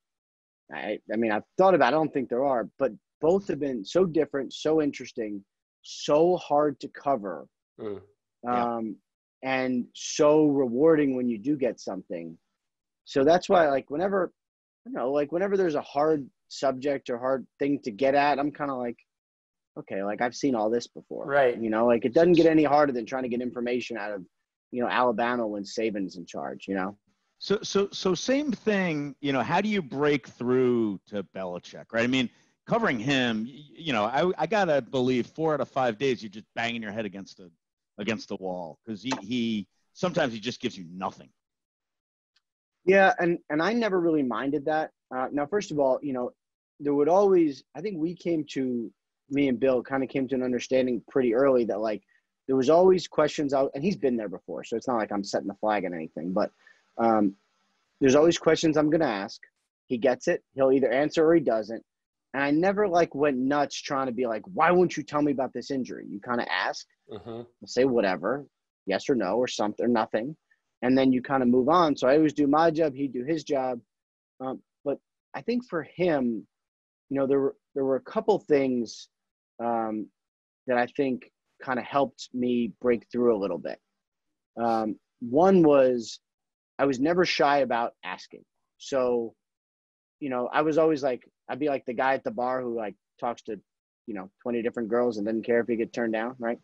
I, I mean, I've thought about. It, I don't think there are, but both have been so different, so interesting, so hard to cover, Mm. Yeah. um, and so rewarding when you do get something. So that's why, like, whenever, you know, like, whenever there's a hard subject or hard thing to get at, I'm kind of like, okay, like I've seen all this before, Right. You know, like it doesn't get any harder than trying to get information out of, you know, Alabama when Saban's in charge. You know. So, so, so same thing. You know, how do you break through to Belichick, right? I mean, covering him, you know, I, I gotta believe four out of five days you're just banging your head against the against the wall because he, he sometimes he just gives you nothing. Yeah, and and I never really minded that. Uh, now, first of all, you know, there would always. I think we came to me and Bill kind of came to an understanding pretty early that like there was always questions out, and he's been there before, so it's not like I'm setting the flag on anything. But um, there's always questions I'm gonna ask. He gets it. He'll either answer or he doesn't. And I never like went nuts trying to be like, why won't you tell me about this injury? You kind of ask hmm say whatever, yes or no, or something, or nothing, and then you kind of move on. So I always do my job, he'd do his job. Um, but I think for him, you know, there were there were a couple things um, that I think kind of helped me break through a little bit. Um, one was I was never shy about asking. So, you know, I was always like, I'd be like the guy at the bar who like talks to, you know, 20 different girls and doesn't care if he get turned down, right?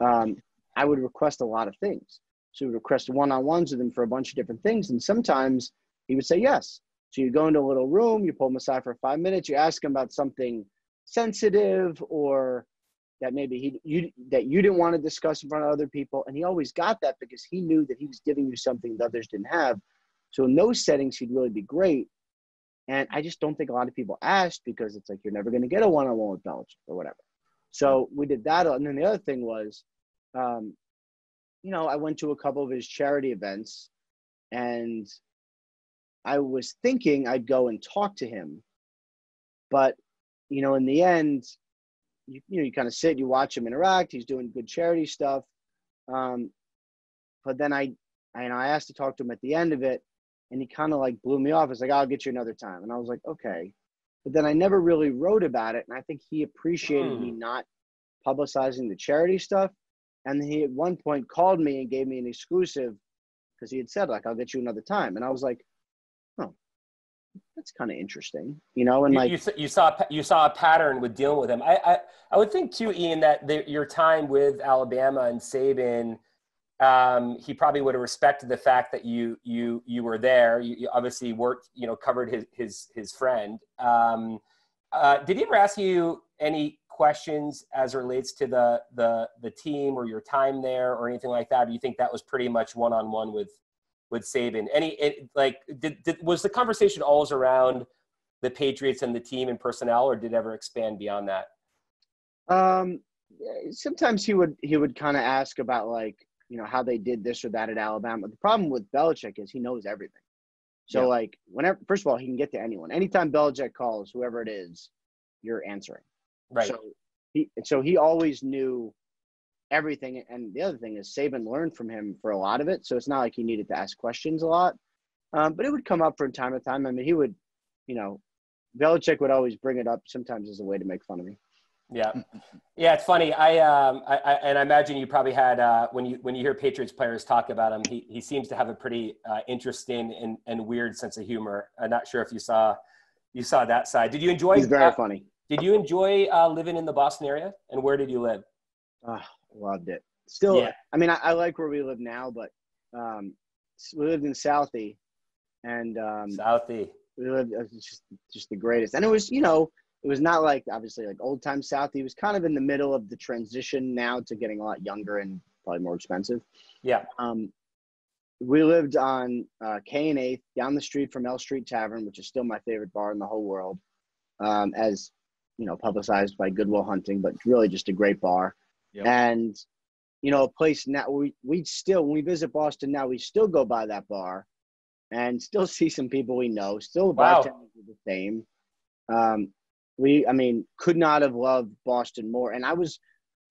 Um, I would request a lot of things. So we request one-on-ones with him for a bunch of different things. And sometimes he would say yes. So you go into a little room, you pull him aside for five minutes, you ask him about something sensitive or that maybe he you that you didn't want to discuss in front of other people. And he always got that because he knew that he was giving you something that others didn't have. So in those settings, he'd really be great. And I just don't think a lot of people asked because it's like you're never going to get a one-on-one with Belichick or whatever. So we did that, and then the other thing was, um, you know, I went to a couple of his charity events, and I was thinking I'd go and talk to him, but you know, in the end, you, you know, you kind of sit, you watch him interact. He's doing good charity stuff, um, but then I, I, you know, I asked to talk to him at the end of it, and he kind of like blew me off. It's like, I'll get you another time, and I was like, okay, but then I never really wrote about it, and I think he appreciated me not publicizing the charity stuff. And he at one point called me and gave me an exclusive because he had said like I'll get you another time, and I was like, that's kind of interesting, you know. And you, like you, you, saw you saw a pattern with dealing with him. I I, I would think too, Ian, that the, your time with Alabama and Saban, um, he probably would have respected the fact that you you you were there. You, you obviously worked, you know, covered his his his friend. Um, uh, did he ever ask you any questions as it relates to the the the team or your time there or anything like that? Do you think that was pretty much one on one with with Saban? Any it, like did, did was the conversation always around the Patriots and the team and personnel, or did it ever expand beyond that? Um, sometimes he would he would kind of ask about like you know how they did this or that at Alabama. The problem with Belichick is he knows everything. So yeah. like whenever first of all he can get to anyone. Anytime Belichick calls, whoever it is, you're answering. Right. So he so he always knew everything. And the other thing is Saban learned from him for a lot of it. So it's not like he needed to ask questions a lot. Um, but it would come up from time to time. I mean, he would, you know, Belichick would always bring it up sometimes as a way to make fun of me. Yeah, yeah, it's funny. I, um, I, I and I imagine you probably had uh, when you when you hear Patriots players talk about him, he he seems to have a pretty uh, interesting and, and weird sense of humor. I'm not sure if you saw you saw that side. Did you enjoy? He's very uh, funny. Did you enjoy uh, living in the Boston area? And where did you live? Loved it. Still, yeah. I mean, I, I, like where we live now, but um, we lived in Southie, and um, Southie. We lived it was just just the greatest, and it was you know it was not like obviously like old time South. He was kind of in the middle of the transition now to getting a lot younger and probably more expensive. Yeah. Um, we lived on uh, K and Eighth down the street from L Street Tavern, which is still my favorite bar in the whole world. Um, as you know, publicized by Good Will Hunting, but really just a great bar. Yep. And you know, a place now we we still when we visit Boston now, we still go by that bar and still see some people we know. Still wow. bartenders are the same. Um, we i mean could not have loved boston more and i was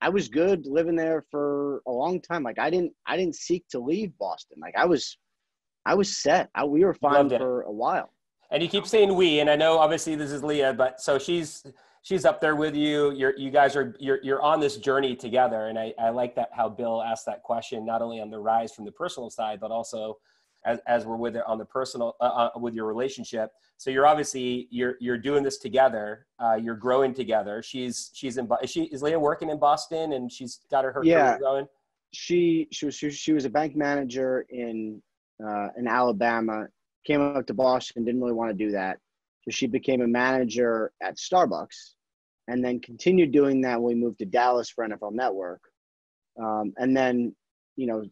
i was good living there for a long time like i didn't i didn't seek to leave boston like i was i was set I, we were fine for a while and you keep saying we and i know obviously this is leah but so she's she's up there with you. You're you guys are you're, you're on this journey together. And I, I like that how bill asked that question not only on the rise from the personal side but also as, as we're with it on the personal uh, uh, with your relationship. So you're obviously you're you're doing this together. Uh, you're growing together. She's she's in is she is leah working in boston and she's got her, her yeah. career going? She she was she, she was a bank manager in uh, in alabama came up to boston didn't really want to do that so she became a manager at starbucks and then continued doing that when we moved to dallas for nfl network um, and then you know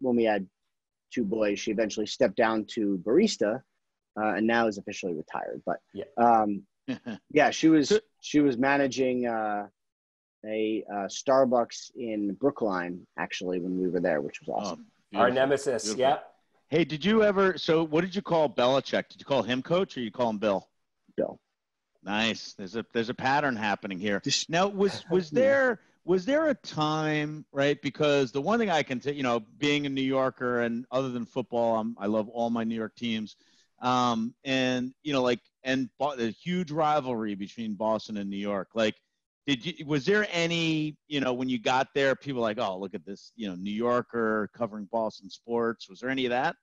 when we had two boys. She eventually stepped down to barista, uh, and now is officially retired. But yeah, um, yeah, she was she was managing uh, a uh, Starbucks in Brookline actually when we were there, which was awesome. Oh, Our nemesis, beautiful. yeah. Hey, did you ever? So, what did you call Belichick? Did you call him coach, or you call him Bill? Bill. Nice. There's a there's a pattern happening here. Now, was was there was there a time right because the one thing i can tell you know being a new yorker and other than football I'm, i love all my new york teams um, and you know like and the huge rivalry between boston and new york like did you was there any you know when you got there people like oh look at this you know new yorker covering boston sports was there any of that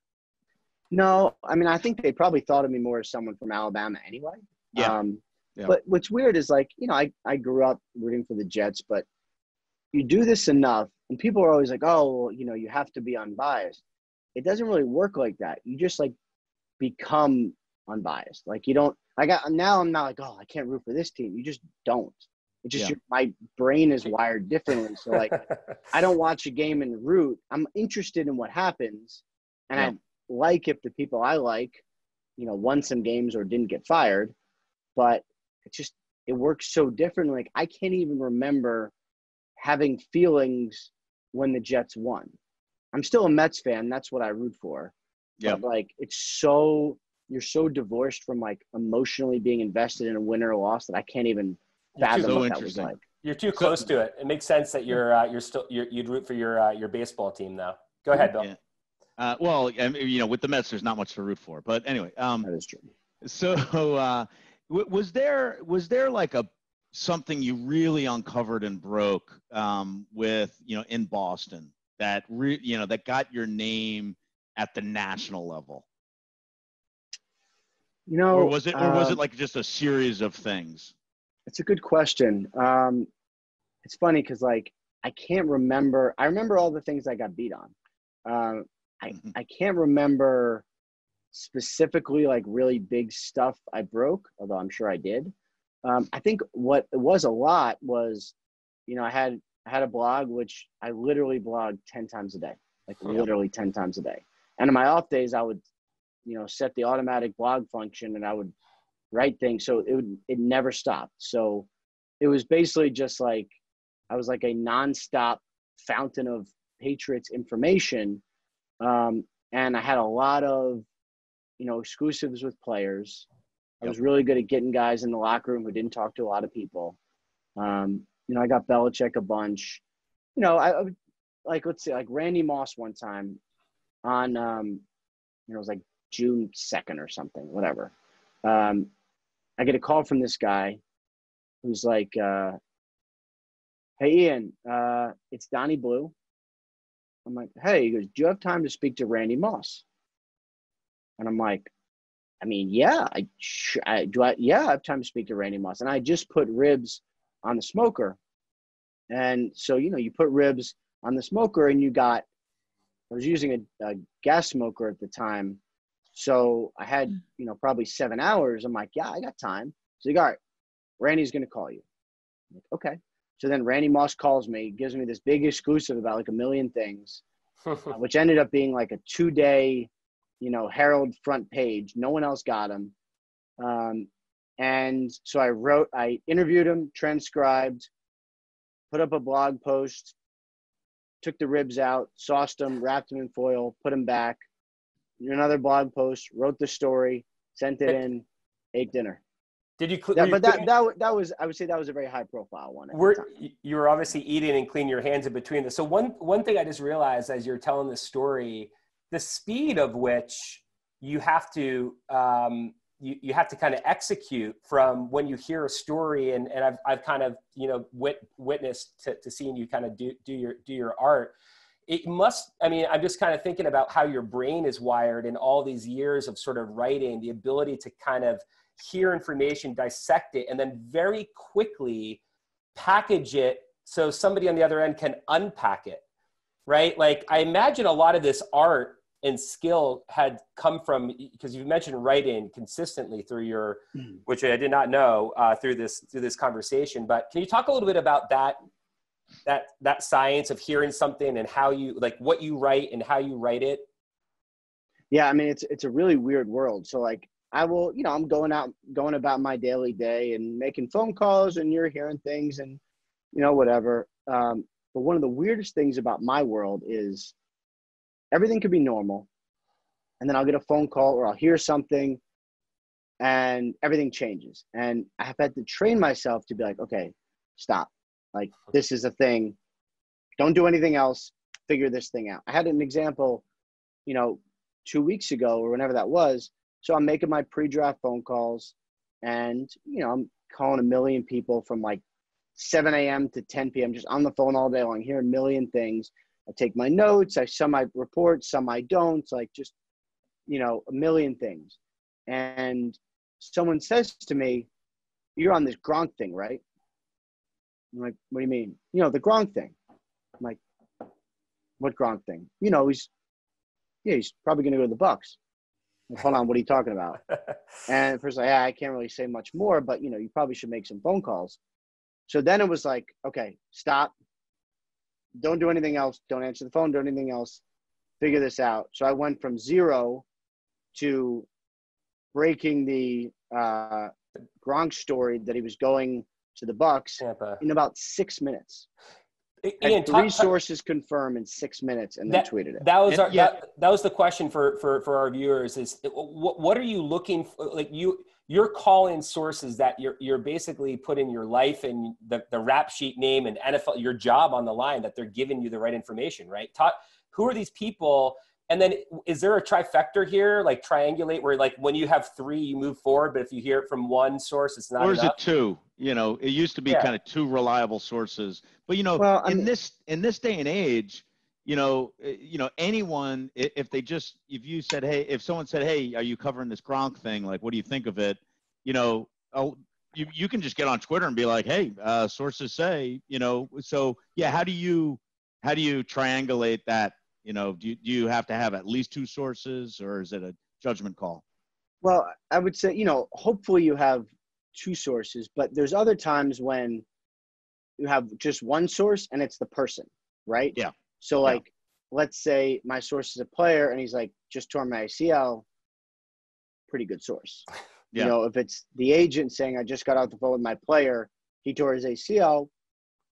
no i mean i think they probably thought of me more as someone from alabama anyway yeah. Um, yeah. But what's weird is like, you know, I, I grew up rooting for the Jets, but you do this enough, and people are always like, oh, well, you know, you have to be unbiased. It doesn't really work like that. You just like become unbiased. Like you don't. I got now, I'm not like, oh, I can't root for this team. You just don't. It's just yeah. your, my brain is wired differently. So like, I don't watch a game and root. I'm interested in what happens, and yeah. I like if the people I like, you know, won some games or didn't get fired. But it just it works so different. Like I can't even remember having feelings when the Jets won. I'm still a Mets fan. That's what I root for. Yeah. Like it's so you're so divorced from like emotionally being invested in a win or a loss that I can't even fathom so what that was like. You're too close to it. It makes sense that you're uh, you're still you would root for your uh, your baseball team though. Go ahead, Bill. Yeah. Uh, well, you know, with the Mets, there's not much to root for. But anyway, um, that is true. So, uh, was there was there like a something you really uncovered and broke um, with you know in Boston that re- you know that got your name at the national level? You know, or was it or was um, it like just a series of things? It's a good question. Um, it's funny because like I can't remember. I remember all the things I got beat on. Um, I Mhm. I can't remember specifically like really big stuff I broke, although I'm sure I did. Um, I think what it was a lot was, you know, I had I had a blog which I literally blogged ten times a day, like literally ten times a day. And on my off days, I would, you know, set the automatic blog function and I would write things so it would it never stopped. So it was basically just like I was like a nonstop fountain of Patriots information, um, and I had a lot of you know exclusives with players. I was really good at getting guys in the locker room who didn't talk to a lot of people. Um, you know, I got Belichick a bunch. You know, I, like let's say like Randy Moss one time on um, you know it was like June second or something, whatever. Um, I get a call from this guy who's like, uh, "Hey Ian, uh, it's Donnie Blue." I'm like, "Hey," he goes, "Do you have time to speak to Randy Moss?" And I'm like, "I mean, yeah, I, I do. I yeah, I have time to speak to Randy Moss." And I just put ribs on the smoker, and so you know, you put ribs on the smoker, and you got. I was using a, a gas smoker at the time, so I had hmm. you know probably seven hours. I'm like, yeah, I got time. So you got, all right, Randy's gonna call you. Like, okay. So then Randy Moss calls me, gives me this big exclusive about like a million things, uh, which ended up being like a two day, you know, Herald front page. No one else got him. Um, and so I wrote, I interviewed him, transcribed, put up a blog post, took the ribs out, sauced them, wrapped them in foil, put them back, another blog post, wrote the story, sent it in, ate dinner. Did you? cl- Yeah, you but that, that that was I would say that was a very high profile one. We're, you were obviously eating and cleaning your hands in between this. So one one thing I just realized as you're telling this story, the speed of which you have to um, you, you have to kind of execute from when you hear a story and, and I've, I've kind of you know wit, witnessed to, to seeing you kind of do, do your do your art it must i mean i'm just kind of thinking about how your brain is wired in all these years of sort of writing the ability to kind of hear information dissect it and then very quickly package it so somebody on the other end can unpack it right like i imagine a lot of this art and skill had come from because you mentioned writing consistently through your Mhm. which i did not know uh, through this through this conversation but can you talk a little bit about that that that science of hearing something and how you like what you write and how you write it Yeah, I mean it's it's a really weird world. So like I will, you know, I'm going out going about my daily day and making phone calls and you're hearing things and you know whatever. Um, but one of the weirdest things about my world is everything could be normal and then I'll get a phone call or I'll hear something and everything changes. And I have had to train myself to be like, okay, stop. Like this is a thing. Don't do anything else. Figure this thing out. I had an example, you know, two weeks ago or whenever that was. So I'm making my pre-draft phone calls, and you know I'm calling a million people from like 7 a.m. to 10 p.m. just on the phone all day long, hearing a million things. I take my notes. I some I report, some I don't. Like just you know a million things. And someone says to me, "You're on this Gronk thing, right?" I'm like, "What do you mean?" You know the Gronk thing. I'm like, "What Gronk thing?" You know he's yeah, he's probably going to go to the Bucs. Hold on, what are you talking about? And first, like, yeah, I can't really say much more, but you know, you probably should make some phone calls. So then it was like, okay, stop. Don't do anything else. Don't answer the phone. Do anything else. Figure this out. So I went from zero to breaking the uh, Gronk story that he was going to the Bucs Tampa. in about six minutes. Ian, Had talk- three sources confirm in six minutes, and then tweeted it. That was And- our, yeah. that, that was the question for, for, for our viewers is what, what are you looking for? Like you, you're calling sources that you're, you're basically putting your life and the, the rap sheet name and NFL, your job on the line that they're giving you the right information, right? Talk, who are these people and then is there a trifecta here, like triangulate, where like when you have three, you move forward, but if you hear it from one source, it's not. Or is enough? it two? You know, it used to be Yeah. kind of two reliable sources, but you know, Well, I in this in this day and age, you know, eh, you know, anyone if they just if you said, hey, if someone said, hey, are you covering this Gronk thing? Like, what do you think of it? You know, oh, you you can just get on Twitter and be like, hey, uh, sources say, you know, so yeah, how do you how do you triangulate that? You know, do you, do you have to have at least two sources, or is it a judgment call? Well, I would say, you know, hopefully you have two sources, but there's other times when you have just one source and it's the person, right? Yeah. So, Yeah. like, let's say my source is a player and he's like, just tore my ACL, pretty good source. Yeah. You know, if it's the agent saying, I just got off the phone with my player, he tore his ACL,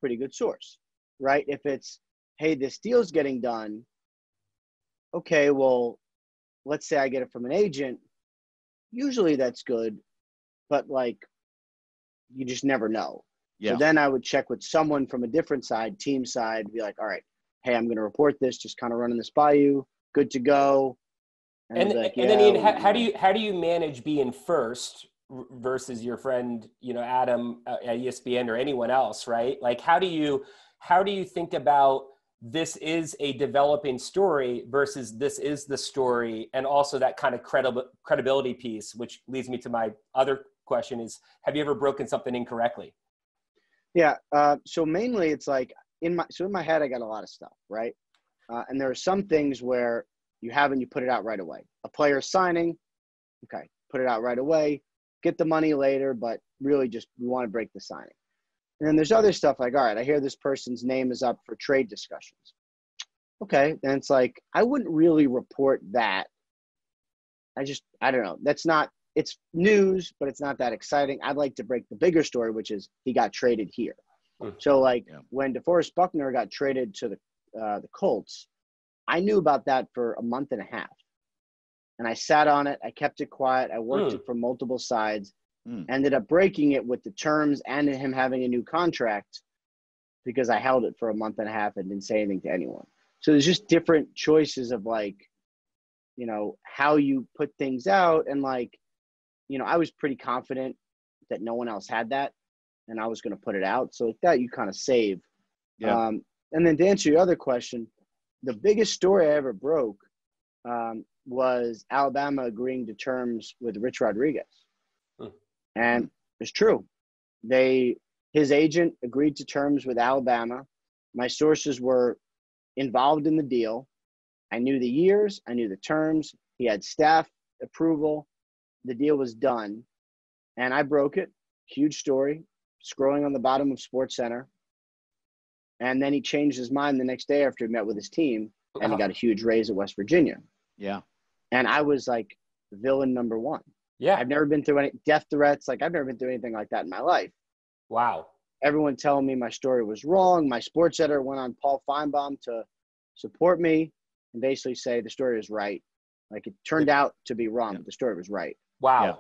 pretty good source, right? If it's, hey, this deal's getting done, okay, well, let's say I get it from an agent, usually that's good, but like you just never know. Yeah. So then I would check with someone from a different side, team side, be like, all right, hey, I'm going to report this, just kind of running this by you, good to go. And, I'd like, and then Ian, how, how do you how do you manage being first versus your friend, you know, Adam uh, at ESPN or anyone else, right? Like, how do you how do you think about this is a developing story versus this is the story, and also that kind of credible credibility piece, which leads me to my other question: is Have you ever broken something incorrectly? Yeah. Uh, so mainly it's like in my so in my head I got a lot of stuff, right? Uh, and there are some things where you have and you put it out right away. A player signing, okay, put it out right away. Get the money later, but really just we want to break the signing. And then there's other stuff like, all right, I hear this person's name is up for trade discussions. Okay, then it's like I wouldn't really report that. I just I don't know. That's not it's news, but it's not that exciting. I'd like to break the bigger story, which is he got traded here. Hmm. So like Yeah. when DeForest Buckner got traded to the uh, the Colts, I knew about that for a month and a half, and I sat on it. I kept it quiet. I worked Hmm. it from multiple sides. Hmm. Ended up breaking it with the terms and him having a new contract because I held it for a month and a half and didn't say anything to anyone. So there's just different choices of like, you know, how you put things out and like, you know, I was pretty confident that no one else had that and I was going to put it out. So like that you kind of save. Yeah. Um, and then to answer your other question, the biggest story I ever broke um, was Alabama agreeing to terms with Rich Rodriguez. And it's true. They his agent agreed to terms with Alabama. My sources were involved in the deal. I knew the years, I knew the terms. He had staff approval. The deal was done. And I broke it. Huge story. Scrolling on the bottom of SportsCenter. And then he changed his mind the next day after he met with his team and he got a huge raise at West Virginia. Yeah. And I was like villain number one. Yeah. I've never been through any death threats. Like I've never been through anything like that in my life. Wow. Everyone telling me my story was wrong. My sports editor went on Paul Finebaum to support me and basically say the story is right. Like it turned out to be wrong, Yeah. but the story was right. Wow.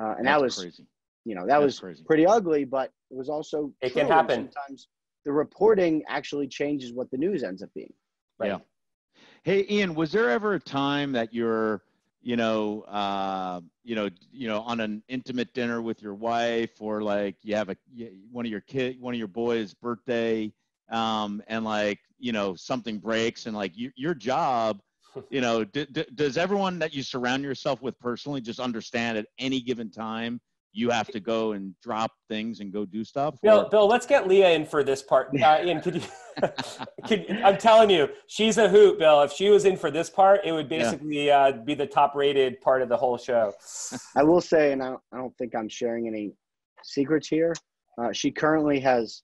Uh, and That's that was, crazy. you know, that That's was crazy. pretty ugly, but it was also It can true, and happen. Sometimes the reporting actually changes what the news ends up being. Right. Yeah. Hey, Ian, was there ever a time that you're, you know, uh, you know, you know, on an intimate dinner with your wife, or like you have a one of your kid, one of your boys' birthday, um, and like you know something breaks, and like you, your job, you know, d- d- does everyone that you surround yourself with personally just understand at any given time you have to go and drop things and go do stuff? Bill, or- Bill, let's get Leah in for this part. Uh, Ian, could you? could, I'm telling you, she's a hoot, Bill. If she was in for this part, it would Yeah. basically uh, be the top-rated part of the whole show. I will say, and I don't, I don't think I'm sharing any secrets here. Uh, she currently has.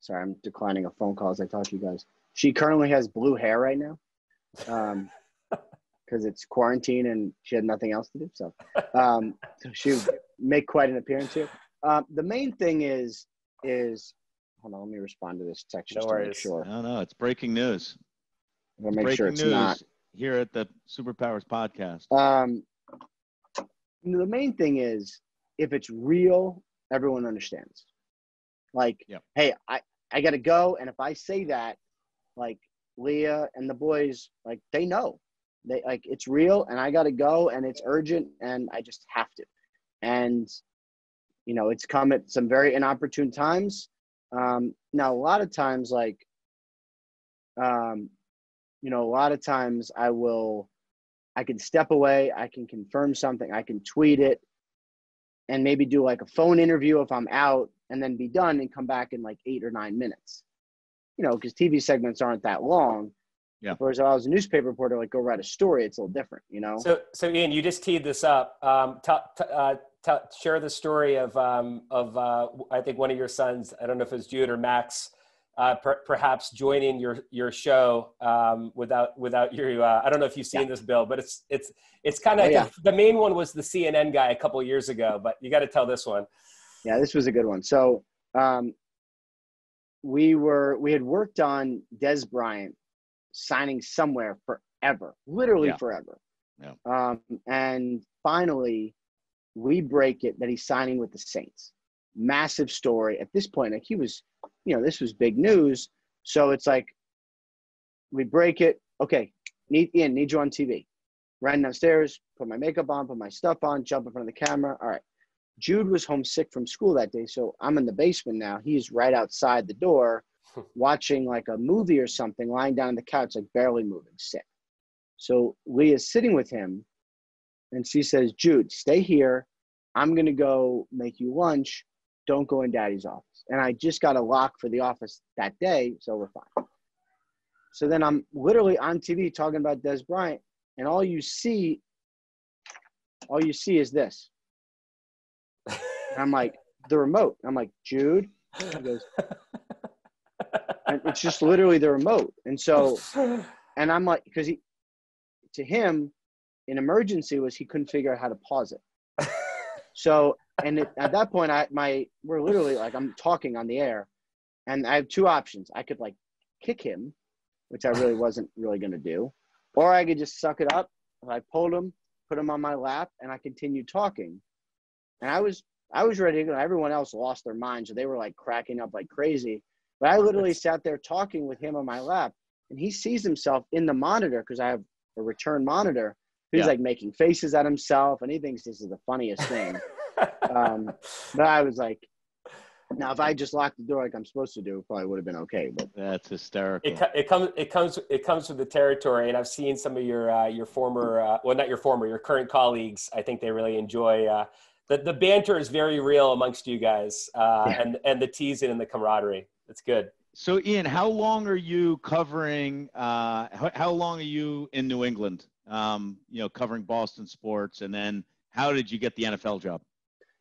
Sorry, I'm declining a phone call as I talk to you guys. She currently has blue hair right now, because it's quarantine and she had nothing else to do. So, um, so she would make quite an appearance here. Um, the main thing is is hold on, let me respond to this text No just to make worries. sure. No, don't. It's breaking news. I'm gonna make breaking sure it's news not. here at the Superpowers podcast. Um, the main thing is if it's real, everyone understands. Like, Yep. hey, I, I got to go. And if I say that, like, Leah, and the boys, like they know, they like it's real, and I got to go, and it's urgent, and I just have to. And you know, it's come at some very inopportune times. Um, now, a lot of times, like, um, you know, a lot of times I will, I can step away, I can confirm something, I can tweet it, and maybe do like a phone interview if I'm out, and then be done and come back in like eight or nine minutes. You know, because TV segments aren't that long. Yeah. Whereas if I was a newspaper reporter, like go write a story, it's a little different. You know. So, so Ian, you just teed this up. Um, t- t- uh, t- share the story of um, of uh, I think one of your sons. I don't know if it was Jude or Max. Uh, per- perhaps joining your your show um, without without your uh, I don't know if you've seen Yeah. this bill, but it's it's it's kind of Oh, yeah. the main one was the CNN guy a couple years ago, but you got to tell this one. Yeah, this was a good one. So um, we were we had worked on Dez Bryant signing somewhere forever, literally Yeah. forever. Yeah. Um, and finally, we break it that he's signing with the Saints. Massive story at this point. Like he was, you know, this was big news. So it's like we break it. Okay, need Ian, need you on TV. Ran downstairs, put my makeup on, put my stuff on, jump in front of the camera. All right. Jude was homesick from school that day, so I'm in the basement now. He's right outside the door watching like a movie or something, lying down on the couch, like barely moving, sick. So Leah's sitting with him and she says, Jude, stay here. I'm going to go make you lunch. Don't go in daddy's office. And I just got a lock for the office that day, so we're fine. So then I'm literally on TV talking about Dez Bryant, and all you see, all you see is this. And I'm like, the remote. I'm like, Jude. He goes, and it's just literally the remote. And so, and I'm like, because he, to him, an emergency was he couldn't figure out how to pause it. So, and it, at that point, I my we're literally like I'm talking on the air, and I have two options. I could like kick him, which I really wasn't really gonna do, or I could just suck it up. I pulled him, put him on my lap, and I continued talking. And I was I was ready to go. Everyone else lost their minds, so they were like cracking up like crazy. But I literally sat there talking with him on my lap, and he sees himself in the monitor because I have a return monitor. He's Yeah. like making faces at himself, and he thinks this is the funniest thing. um, but I was like, now if I just locked the door like I'm supposed to do, it probably would have been okay. But That's hysterical. It, it comes it comes it comes with the territory, and I've seen some of your uh, your former uh, well not your former your current colleagues. I think they really enjoy uh, the the banter is very real amongst you guys, uh, Yeah. and and the teasing and the camaraderie. It's good. So, Ian, how long are you covering? Uh, how, how long are you in New England? Um, you know, covering Boston sports, and then how did you get the NFL job?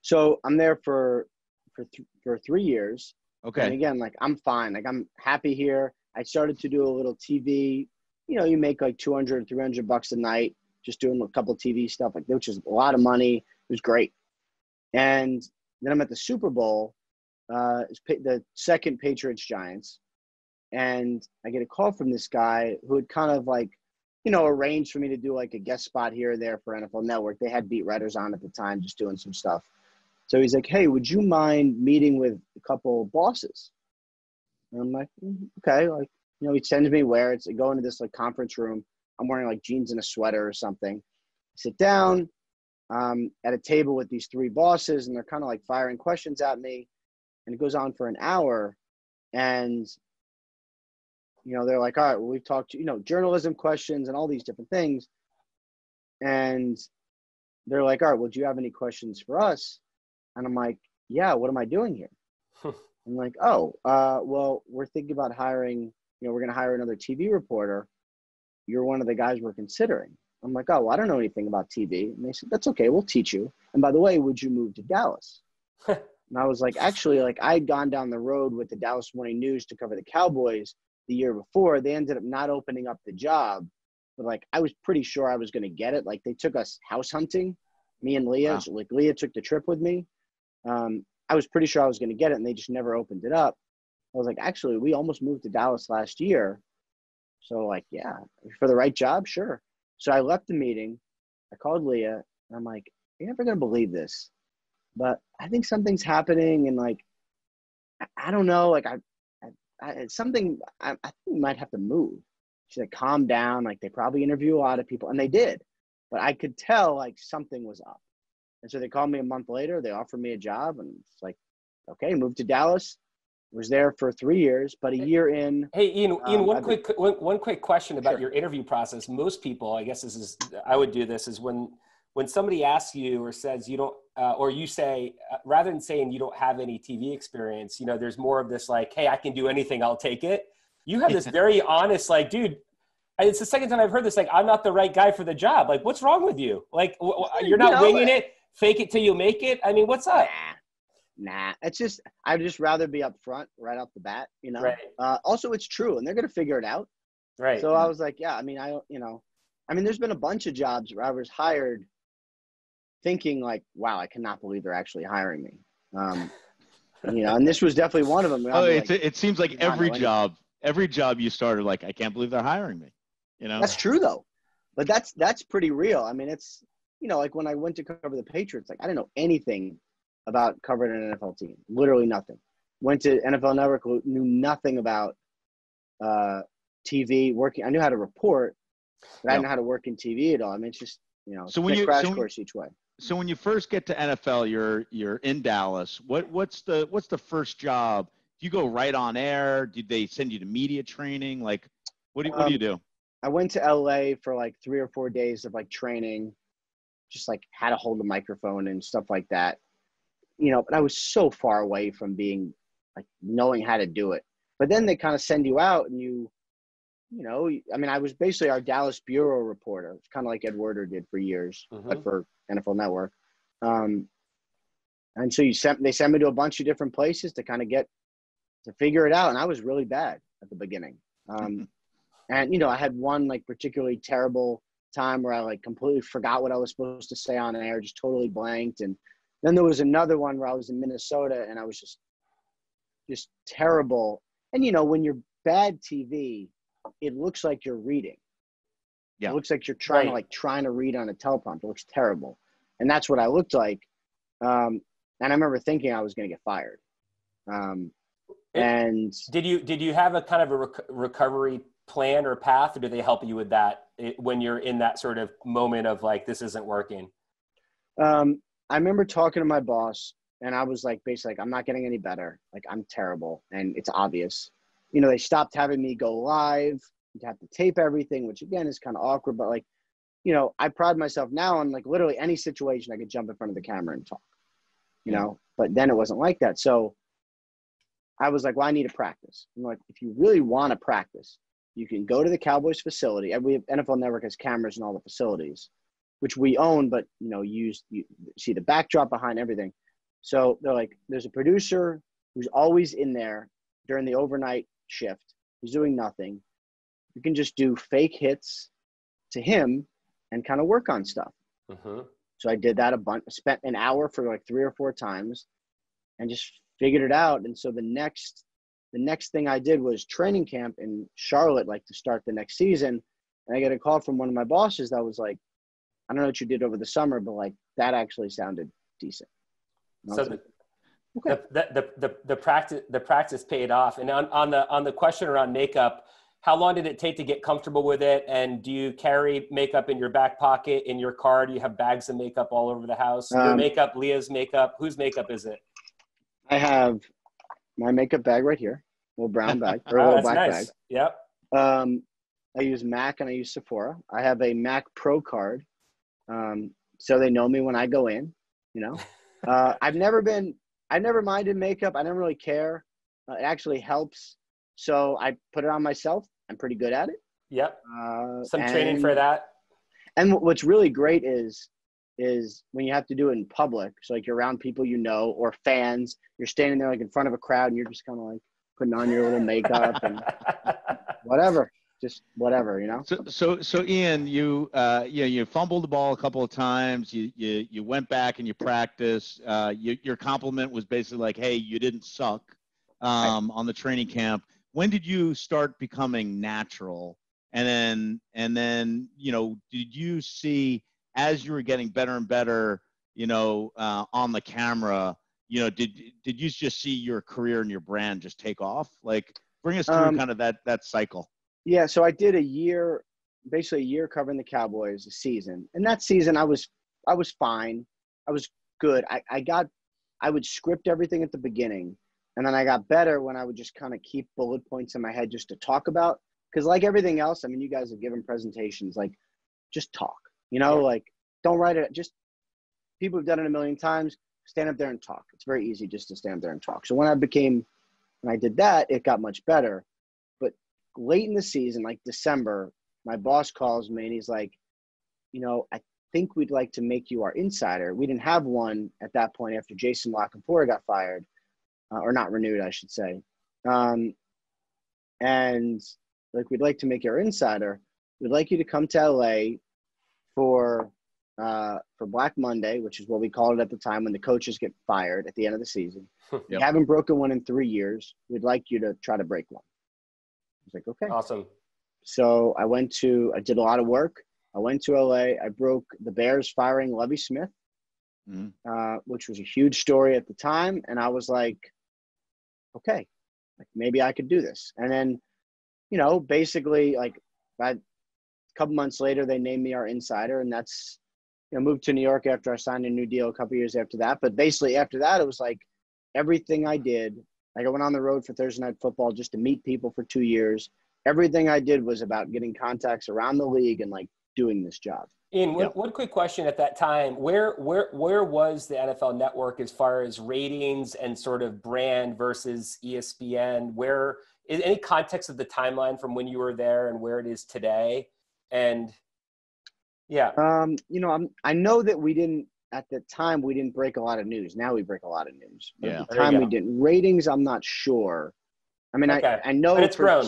so I'm there for for th- for three years. And Okay. again, like I'm fine. Like I'm happy here. I started to do a little TV. You know, you make like 200, 300 bucks a night just doing a couple TV stuff, like which is a lot of money. It was great. And then I'm at the Super Bowl, uh, the second Patriots Giants, and I get a call from this guy who had kind of like, you know, arranged for me to do like a guest spot here or there for NFL Network. They had beat writers on at the time, just doing some stuff. So he's like, "Hey, would you mind meeting with a couple bosses?" And I'm like, "Mm, "Okay." Like, you know, he sends me where it's I go into this like conference room. I'm wearing like jeans and a sweater or something. Sit down um, at a table with these three bosses, and they're kind of like firing questions at me, and it goes on for an hour, and you know, they're like, "All right, well, we've talked, you know, journalism questions and all these different things," and they're like, "All right, well, do you have any questions for us?" And I'm like, yeah, what am I doing here? I'm like, oh, uh, well, we're thinking about hiring, you know, we're going to hire another TV reporter. You're one of the guys we're considering. I'm like, oh, well, I don't know anything about TV. And they said, that's okay, we'll teach you. And by the way, would you move to Dallas? and I was like, actually, like I'd gone down the road with the Dallas Morning News to cover the Cowboys the year before. They ended up not opening up the job, but like I was pretty sure I was going to get it. Like they took us house hunting, me and Leah. Wow. So, like Leah took the trip with me um, I was pretty sure I was going to get it, and they just never opened it up. I was like, actually, we almost moved to Dallas last year. So, like, yeah, for the right job, sure. So I left the meeting. I called Leah, and I'm like, you're never going to believe this, but I think something's happening, and like, I, I don't know, like, I, I, I something, I, I think we might have to move. She said, calm down. Like they probably interview a lot of people. And they did. But I could tell like something was up. And so they called me a month later. They offered me a job. And it's like, okay, moved to Dallas. Was there for three years, but a year in. Hey, Ian. Ian, Um, one I've quick one, one quick question about Sure. your interview process. Most people, I guess, this is I would do this is when when somebody asks you or says you don't, uh, or you say uh, rather than saying you don't have any TV experience, you know, there's more of this like, hey, I can do anything, I'll take it. You have this very honest, like, dude. It's the second time I've heard this. Like, I'm not the right guy for the job. Like, what's wrong with you? Like, w- w- you're not winging it. Fake it till you make it. I mean, what's up? Nah, nah. It's just I'd just rather be up front right off the bat, you know. Right. Uh, also, it's true, and they're gonna figure it out. Right. So I was like, yeah. I mean, I you know, I mean, there's been a bunch of jobs where I was hired, thinking like, wow, I cannot believe they're actually hiring me. Um, you know, and this was definitely one of them. Oh, like, it seems like every job, every job you started, like, I can't believe they're hiring me. You know? That's true though, but that's that's pretty real. I mean, it's you know like when I went to cover the Patriots, like I didn't know anything about covering an NFL team, literally nothing. Went to NFL Network, knew nothing about uh, TV working. I knew how to report, but I didn't know how to work in TV at all. I mean, it's just you know, So when you- crash so course each way. So when you first get to NFL, you're you're in Dallas. What what's the what's the first job? Do you go right on air? Did they send you to media training? Like, what do you, what do you do? I went to LA for like three or four days of like training, just like how to hold a microphone and stuff like that. You know, but I was so far away from being like knowing how to do it. But then they kind of send you out and you, you know, I mean, I was basically our Dallas bureau reporter. It's kind of like Ed Werder did for years, but Mhm. for NFL Network. Um, and so you sent they sent me to a bunch of different places to kind of get to figure it out, and I was really bad at the beginning. Um, and you know, I had one like particularly terrible time where I like completely forgot what I was supposed to say on air, just totally blanked. And then there was another one where I was in Minnesota and I was just just terrible. And you know, when you're bad TV, it looks like you're reading. Yeah. It looks like you're trying to like trying to read on a teleprompter. It looks terrible. And that's what I looked like. Um, and I remember thinking I was going to get fired. Um, and Did you did you have a kind of a rec- recovery plan or path, or do they help you with that when you're in that sort of moment of like this isn't working? Um, I remember talking to my boss, and I was like, basically, like, I'm not getting any better. Like, I'm terrible, and it's obvious. You know, they stopped having me go live. You have to tape everything, which again is kind of awkward. But like, you know, I pride myself now on like literally any situation I could jump in front of the camera and talk. You know, but then it wasn't like that. So I was like, well, I need to practice. I'm like, if you really want to practice, you can go to the Cowboys facility. And we have NFL Network has cameras in all the facilities which we own, but you know, use you see the backdrop behind everything. So they're like, there's a producer who's always in there during the overnight shift. He's doing nothing. You can just do fake hits to him and kind of work on stuff. Mm-hmm. So I did that a bunch, spent an hour for like three or four times and just figured it out. And so the next, the next thing I did was training camp in Charlotte, like to start the next season. And I got a call from one of my bosses that was like, I don't know what you did over the summer, but like that actually sounded decent. So the, like, okay. the, the, the, the practice the practice paid off. And on, on the on the question around makeup, how long did it take to get comfortable with it? And do you carry makeup in your back pocket in your car? Do you have bags of makeup all over the house? your Um, makeup, Leah's makeup. Whose makeup is it? I have my makeup bag right here, little brown bag or a Oh, little black nice. Yep. Um, I use MAC and I use Sephora. I have a MAC Pro card, um, so they know me when I go in. You know, uh, I've never been. I never minded makeup. I never really care. Uh, it actually helps. So I put it on myself. I'm pretty good at it. Yep. Uh, Some training for that. And what's really great is is when you have to do it in public. So like you're around people you know or fans. You're standing there like in front of a crowd and you're just kind of like putting on your little makeup and whatever, just whatever, you know. So, so, so Ian, you, uh, you, you fumbled the ball a couple of times. You, you, you went back and you practiced. Uh, you, your compliment was basically like, "Hey, you didn't suck." Um, on the training camp. When did you start becoming natural? And then, and then, you know, did you see as you were getting better and better, you know, uh, on the camera? You know, did did you just see your career and your brand just take off? Like, bring us through Um, kind of that that cycle. Yeah, so I did a year, basically a year covering the Cowboys, a season, and that season I was I was fine. I was good. I, I got I would script everything at the beginning, and then I got better when I would just kind of keep bullet points in my head just to talk about. Because like everything else, I mean, you guys have given presentations, like just talk. You know, Yeah. like don't write it. Just people have done it a million times. Stand up there and talk. It's very easy just to stand up there and talk. So when I became, when I did that, it got much better. But late in the season, like December, my boss calls me and he's like, you know, I think we'd like to make you our insider. We didn't have one at that point after Jason La Canfora got fired, uh, or not renewed, I should say. Um, and like, we'd like to make you our insider. We'd like you to come to LA for uh, for Black Monday, which is what we called it at the time when the coaches get fired at the end of the season. We Yep. haven't broken one in three years. We'd like you to try to break one. I was like, okay. Awesome. So I went to, I did a lot of work. I went to LA. I broke the Bears firing Lovie Smith, Mhm. uh, which was a huge story at the time. And I was like, okay, like maybe I could do this. And then, you know, basically, like a couple months later, they named me our insider, and that's, you know, moved to New York after I signed a new deal a couple years after that. But basically, after that, it was like everything I did. Like I went on the road for Thursday night football just to meet people for two years everything I did was about getting contacts around the league and like doing this job. Ian, one, Yeah. one quick question at that time. Where where where was the NFL network as far as ratings and sort of brand versus ESPN? Where is any context of the timeline from when you were there and where it is today? And yeah, Um, you know, I'm I know that we didn't at the time we didn't break a lot of news. Now we break a lot of news. But Yeah. At the time we didn't. Ratings, I'm not sure. I mean, Okay. I I know but it's for- grown.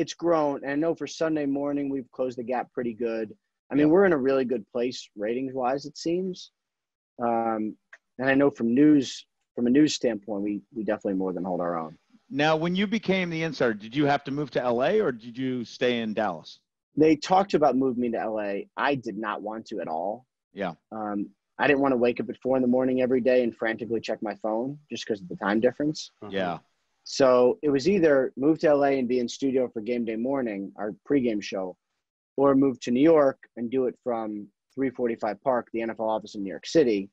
It's grown, and I know for Sunday morning we've closed the gap pretty good. I mean, we're in a really good place ratings wise. It seems. Um, and I know from news from a news standpoint, we we definitely more than hold our own. Now, when you became the insider, did you have to move to LA or did you stay in Dallas? they talked about moving me to LA. I did not want to at all. Yeah. Um, I didn't want to wake up at four in the morning every day and frantically check my phone just because of the time difference. Yeah. So it was either move to LA and be in studio for game day morning, our pregame show, or move to New York and do it from 345 Park, the NFL office in New York City.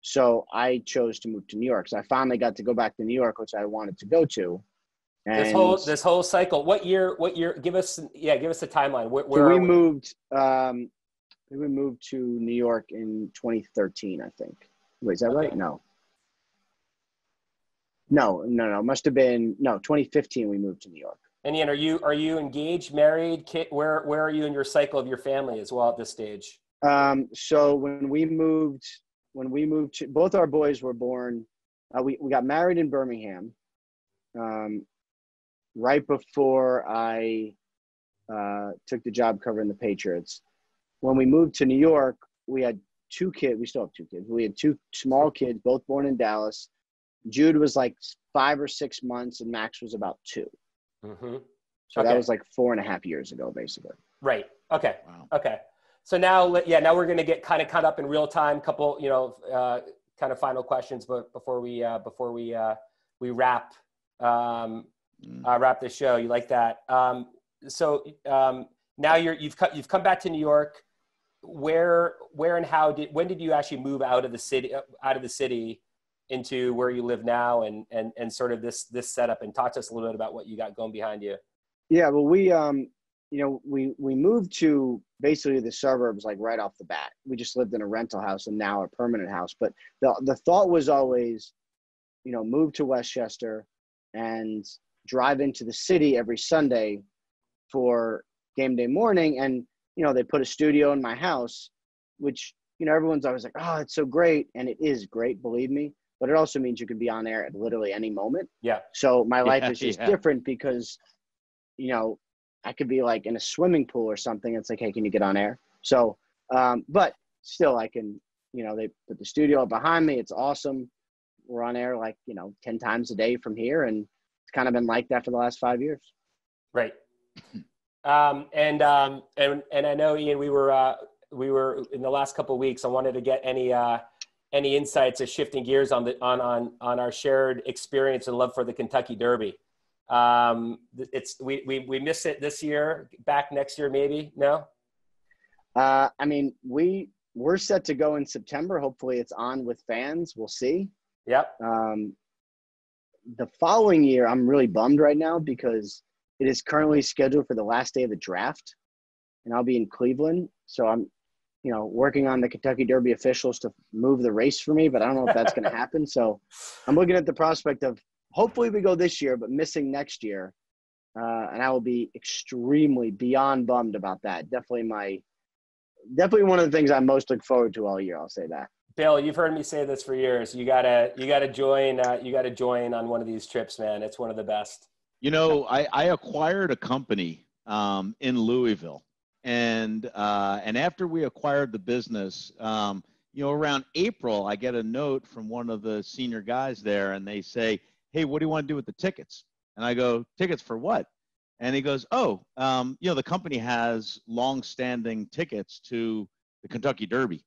So I chose to move to New York. So I finally got to go back to New York, which I wanted to go to. And This whole this whole cycle. What year? What year? Give us yeah. Give us a timeline. Where, where so we we? moved. Um, we moved to New York in 2013, I think. Wait, is that right? No. No, no, no. Must have been no 2015. We moved to New York. And Ian, are you are you engaged, married, kid? Where where are you in your cycle of your family as well at this stage? Um, so when we moved, when we moved to, both our boys were born. Uh, we we got married in Birmingham. Um, right before I uh, took the job covering the Patriots. When we moved to New York, we had two kids. We still have two kids. We had two small kids, both born in Dallas. Jude was like five or six months, and Max was about two. hmm So that was like four and a half years ago, basically. Right. Okay. Wow. Okay. So now, yeah, now we're going to get kind of caught up in real time. Couple, you know, uh, kind of final questions, but before we uh, before we uh, we wrap um, Mm. uh, wrap the show, you like that? Um, so um, now you're you've cut you've come back to New York. Where where and how did when did you actually move out of the city out of the city into where you live now and and and sort of this this setup and talk to us a little bit about what you got going behind you. Yeah, well, we um, you know, we we moved to basically the suburbs like right off the bat. We just lived in a rental house and now a permanent house. But the the thought was always, you know, move to Westchester and drive into the city every Sunday for game day morning. And you know, they put a studio in my house, which you know everyone's always like, oh, it's so great, and it is great, believe me. But it also means you can be on air at literally any moment. Yeah. So my life Yeah, is just yeah. different because, you know, I could be like in a swimming pool or something. It's like, hey, can you get on air? So, um, but still, I can. You know, they put the studio behind me. It's awesome. We're on air like you know ten times a day from here, and it's kind of been like that for the last five years. Right. Um, and um, and and I know Ian, we were uh, we were in the last couple of weeks. I wanted to get any uh, any insights of shifting gears on the on on on our shared experience and love for the Kentucky Derby. Um, it's we, we we miss it this year. Back next year, maybe. No. Uh, I mean, we we're set to go in September. Hopefully, it's on with fans. We'll see. Yep. Um, the following year, I'm really bummed right now because it is currently scheduled for the last day of the draft, and I'll be in Cleveland. So I'm, you know, working on the Kentucky Derby officials to move the race for me, but I don't know if that's going to happen. So I'm looking at the prospect of hopefully we go this year, but missing next year. Uh, and I will be extremely beyond bummed about that. Definitely my, definitely one of the things I most look forward to all year. I'll say that. Bill, you've heard me say this for years. You gotta, you gotta join. Uh, you gotta join on one of these trips, man. It's one of the best. You know, I, I acquired a company um, in Louisville, and uh, and after we acquired the business, um, you know, around April, I get a note from one of the senior guys there, and they say, "Hey, what do you want to do with the tickets?" And I go, "Tickets for what?" And he goes, "Oh, um, you know, the company has long-standing tickets to the Kentucky Derby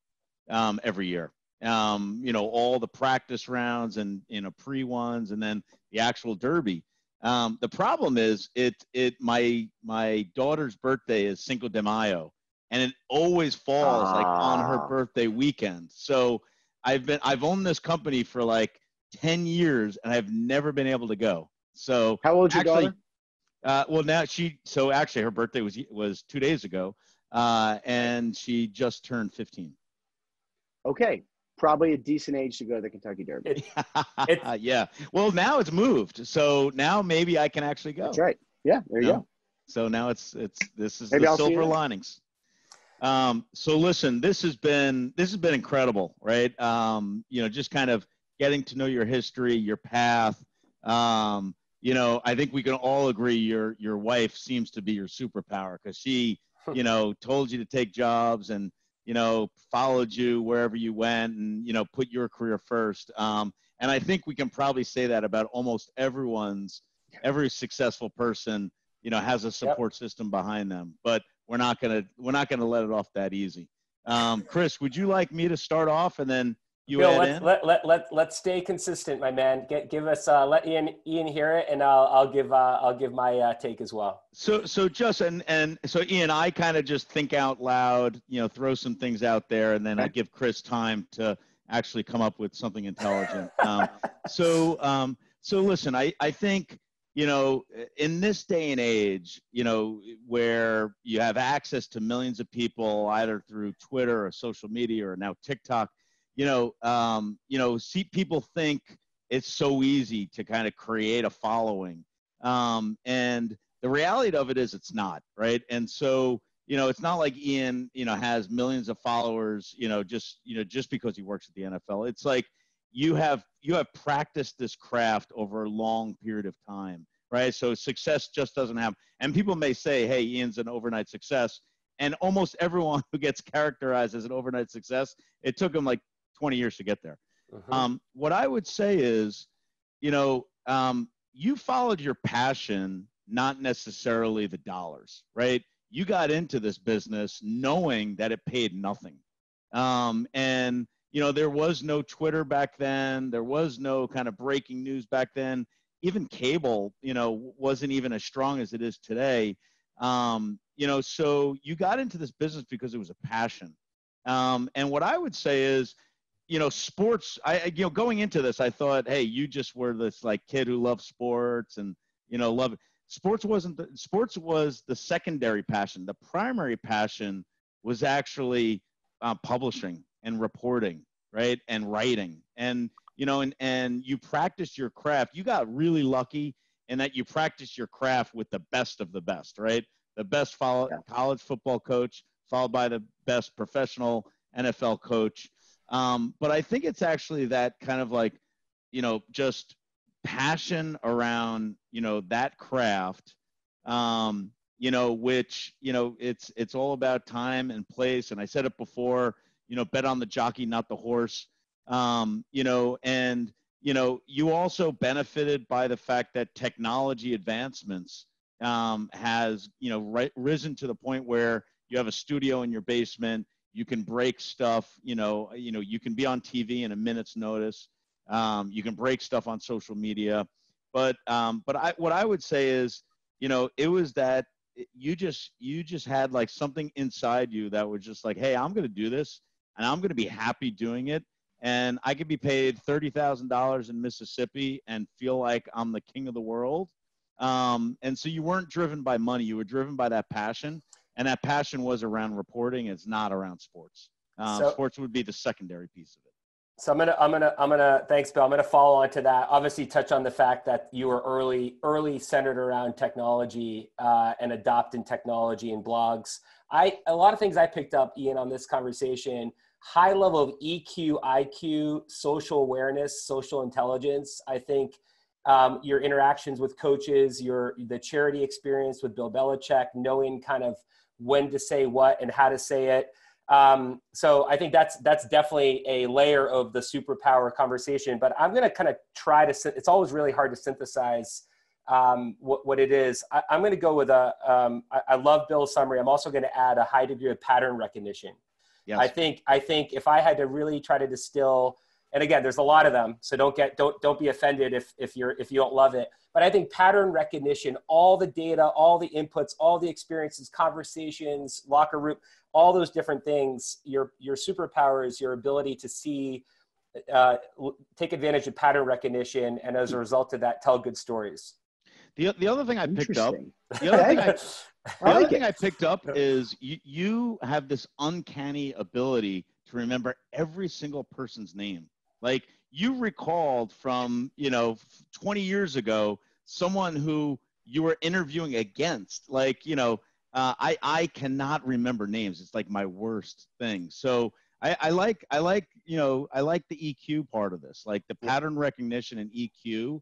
um, every year. Um, you know, all the practice rounds and you know pre ones, and then the actual Derby." Um, the problem is it it my my daughter's birthday is Cinco de Mayo, and it always falls like on her Ah. birthday weekend. So I've been I've owned this company for like ten years, and I've never been able to go. So How old's your Actually- daughter? uh, well now she so actually her birthday was was two days ago, uh, and she just turned fifteen. Okay, probably a decent age to go to the Kentucky Derby. It- It's- yeah. Well, now it's moved, so now maybe I can actually go. That's right. Yeah, there you No. go. So now it's it's this is Maybe the I'll silver linings. Um, so listen, this has been this has been incredible, right? Um, you know, just kind of getting to know your history, your path. Um, you know, I think we can all agree your your wife seems to be your superpower because she, you know, told you to take jobs and you know followed you wherever you went and you know put your career first. Um, and I think we can probably say that about almost everyone's every successful person you know has a support system behind them but we're not gonna we're not gonna let it off that easy. Um, chris would you like me to start off and then you Bill, let's, let, let, let, let's stay consistent, my man. Get, give us, uh, let Ian, Ian hear it and I'll, I'll give, uh, I'll give my uh, take as well. so so just and and so ian i kind of just think out loud you know throw some things out there and then i give chris time to actually come up with something intelligent um, so um, so listen i i think you know in this day and age you know where you have access to millions of people either through twitter or social media or now tiktok you know um, you know see people think it's so easy to kind of create a following um, and the reality of it is it's not right? And so you know it's not like ian you know has millions of followers you know just you know just because he works at the nfl it's like you have you have practiced this craft over a long period of time right? So success just doesn't happen and people may say hey ian's an overnight success and almost everyone who gets characterized as an overnight success it took him like 20 years to get there Mhm. um, what I would say is, you know, um, you followed your passion, not necessarily the dollars, right? You got into this business knowing that it paid nothing. Um, and, you know, there was no Twitter back then, there was no kind of breaking news back then. Even cable, you know, wasn't even as strong as it is today. Um, you know, so you got into this business because it was a passion. Um, and what I would say is, you know, sports. I, you know, going into this, I thought, hey, you just were this like kid who loved sports and you know, love it. Sports wasn't the sports was the secondary passion. The primary passion was actually uh, publishing and reporting, right, and writing, and you know, and and you practiced your craft. You got really lucky in that you practiced your craft with the best of the best, right? The best follow, college football coach, followed by the best professional NFL coach. Um, but I think it's actually that kind of like, you know, just passion around, you know, that craft, um, you know, which, you know, it's, it's all about time and place. And I said it before, you know, bet on the jockey, not the horse. Um, you know, and, you know, you also benefited by the fact that technology advancements um, has, you know, ri- risen to the point where you have a studio in your basement you can break stuff you know you know you can be on tv in a minute's notice. Um, you can break stuff on social media. But um, but I what I would say is, you know, it was that you just you just had like something inside you that was just like, hey, I'm gonna do this, and I'm gonna be happy doing it, and I could be paid thirty thousand dollars in Mississippi and feel like I'm the king of the world. Um, and so you weren't driven by money; you were driven by that passion, and that passion was around reporting. It's not around sports. Um, so, sports would be the secondary piece of it. So I'm gonna I'm gonna I'm gonna thanks Bill. I'm gonna follow on to that. Obviously, touch on the fact that you were early early centered around technology uh, and adopting technology and blogs. I a lot of things I picked up, Ian, on this conversation. High level of EQ, IQ, social awareness, social intelligence. I think um, your interactions with coaches, your the charity experience with Bill Belichick, knowing kind of when to say what and how to say it. Um, so I think that's that's definitely a layer of the superpower conversation. But I'm going to kind of try to. It's always really hard to synthesize um, what, what it is. I, am going to go with a. Um, I, I love Bill's summary. I'm also going to add a high degree of pattern recognition. Yes. I think I think if I had to really try to distill, and again, there's a lot of them, so don't get don't don't be offended if if you're if you don't love it. But I think pattern recognition, all the data, all the inputs, all the experiences, conversations, locker room all those different things your your superpower is your ability to see uh, take advantage of pattern recognition and as a result of that tell good stories. The, the other thing i picked up the other thing i, the other thing I picked up is you, you have this uncanny ability to remember every single person's name like you recalled from you know 20 years ago someone who you were interviewing against like you know uh, I I cannot remember names. It's like my worst thing. So I, I like I like you know I like the EQ part of this, like the pattern recognition and EQ,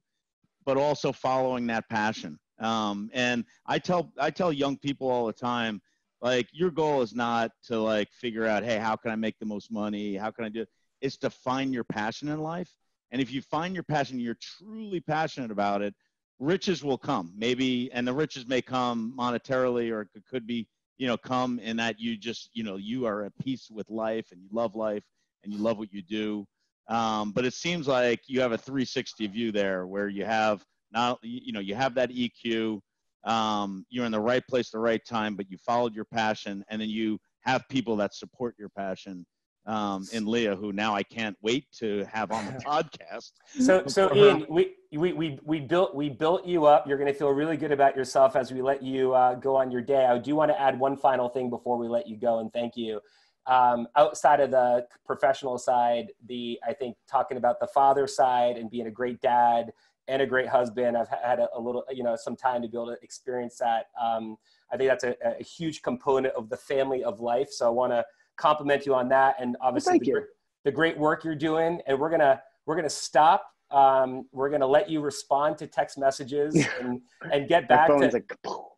but also following that passion. Um, and I tell I tell young people all the time, like your goal is not to like figure out, hey, how can I make the most money? How can I do? It? It's to find your passion in life. And if you find your passion, you're truly passionate about it riches will come. Maybe and the riches may come monetarily or it could be you know come in that you just you know you are at peace with life and you love life and you love what you do. Um, but it seems like you have a 360 view there where you have not you know you have that eq um, you're in the right place at the right time but you followed your passion and then you have people that support your passion um, in Leah, who now I can't wait to have on the podcast. So, so Ian, we, we, we, we built we built you up. You're going to feel really good about yourself as we let you uh, go on your day. I do want to add one final thing before we let you go, and thank you. Um, outside of the professional side, the I think talking about the father side and being a great dad and a great husband, I've had a, a little, you know, some time to be able to experience that. Um, I think that's a, a huge component of the family of life. So I want to compliment you on that, and obviously well, the, the, great work you're doing. And we're gonna we're gonna stop. Um, we're gonna let you respond to text messages and and get back to, like,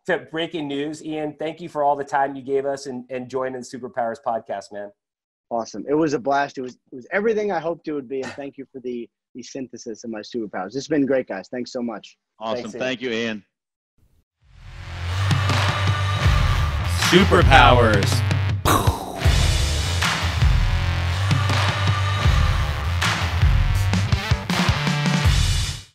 to breaking news. Ian, thank you for all the time you gave us and, and joining the Superpowers podcast, man. Awesome. It was a blast. It was it was everything I hoped it would be, and thank you for the the synthesis of my superpowers. This has been great, guys. Thanks so much. Awesome. Thanks, Thank you, Ian. Superpowers.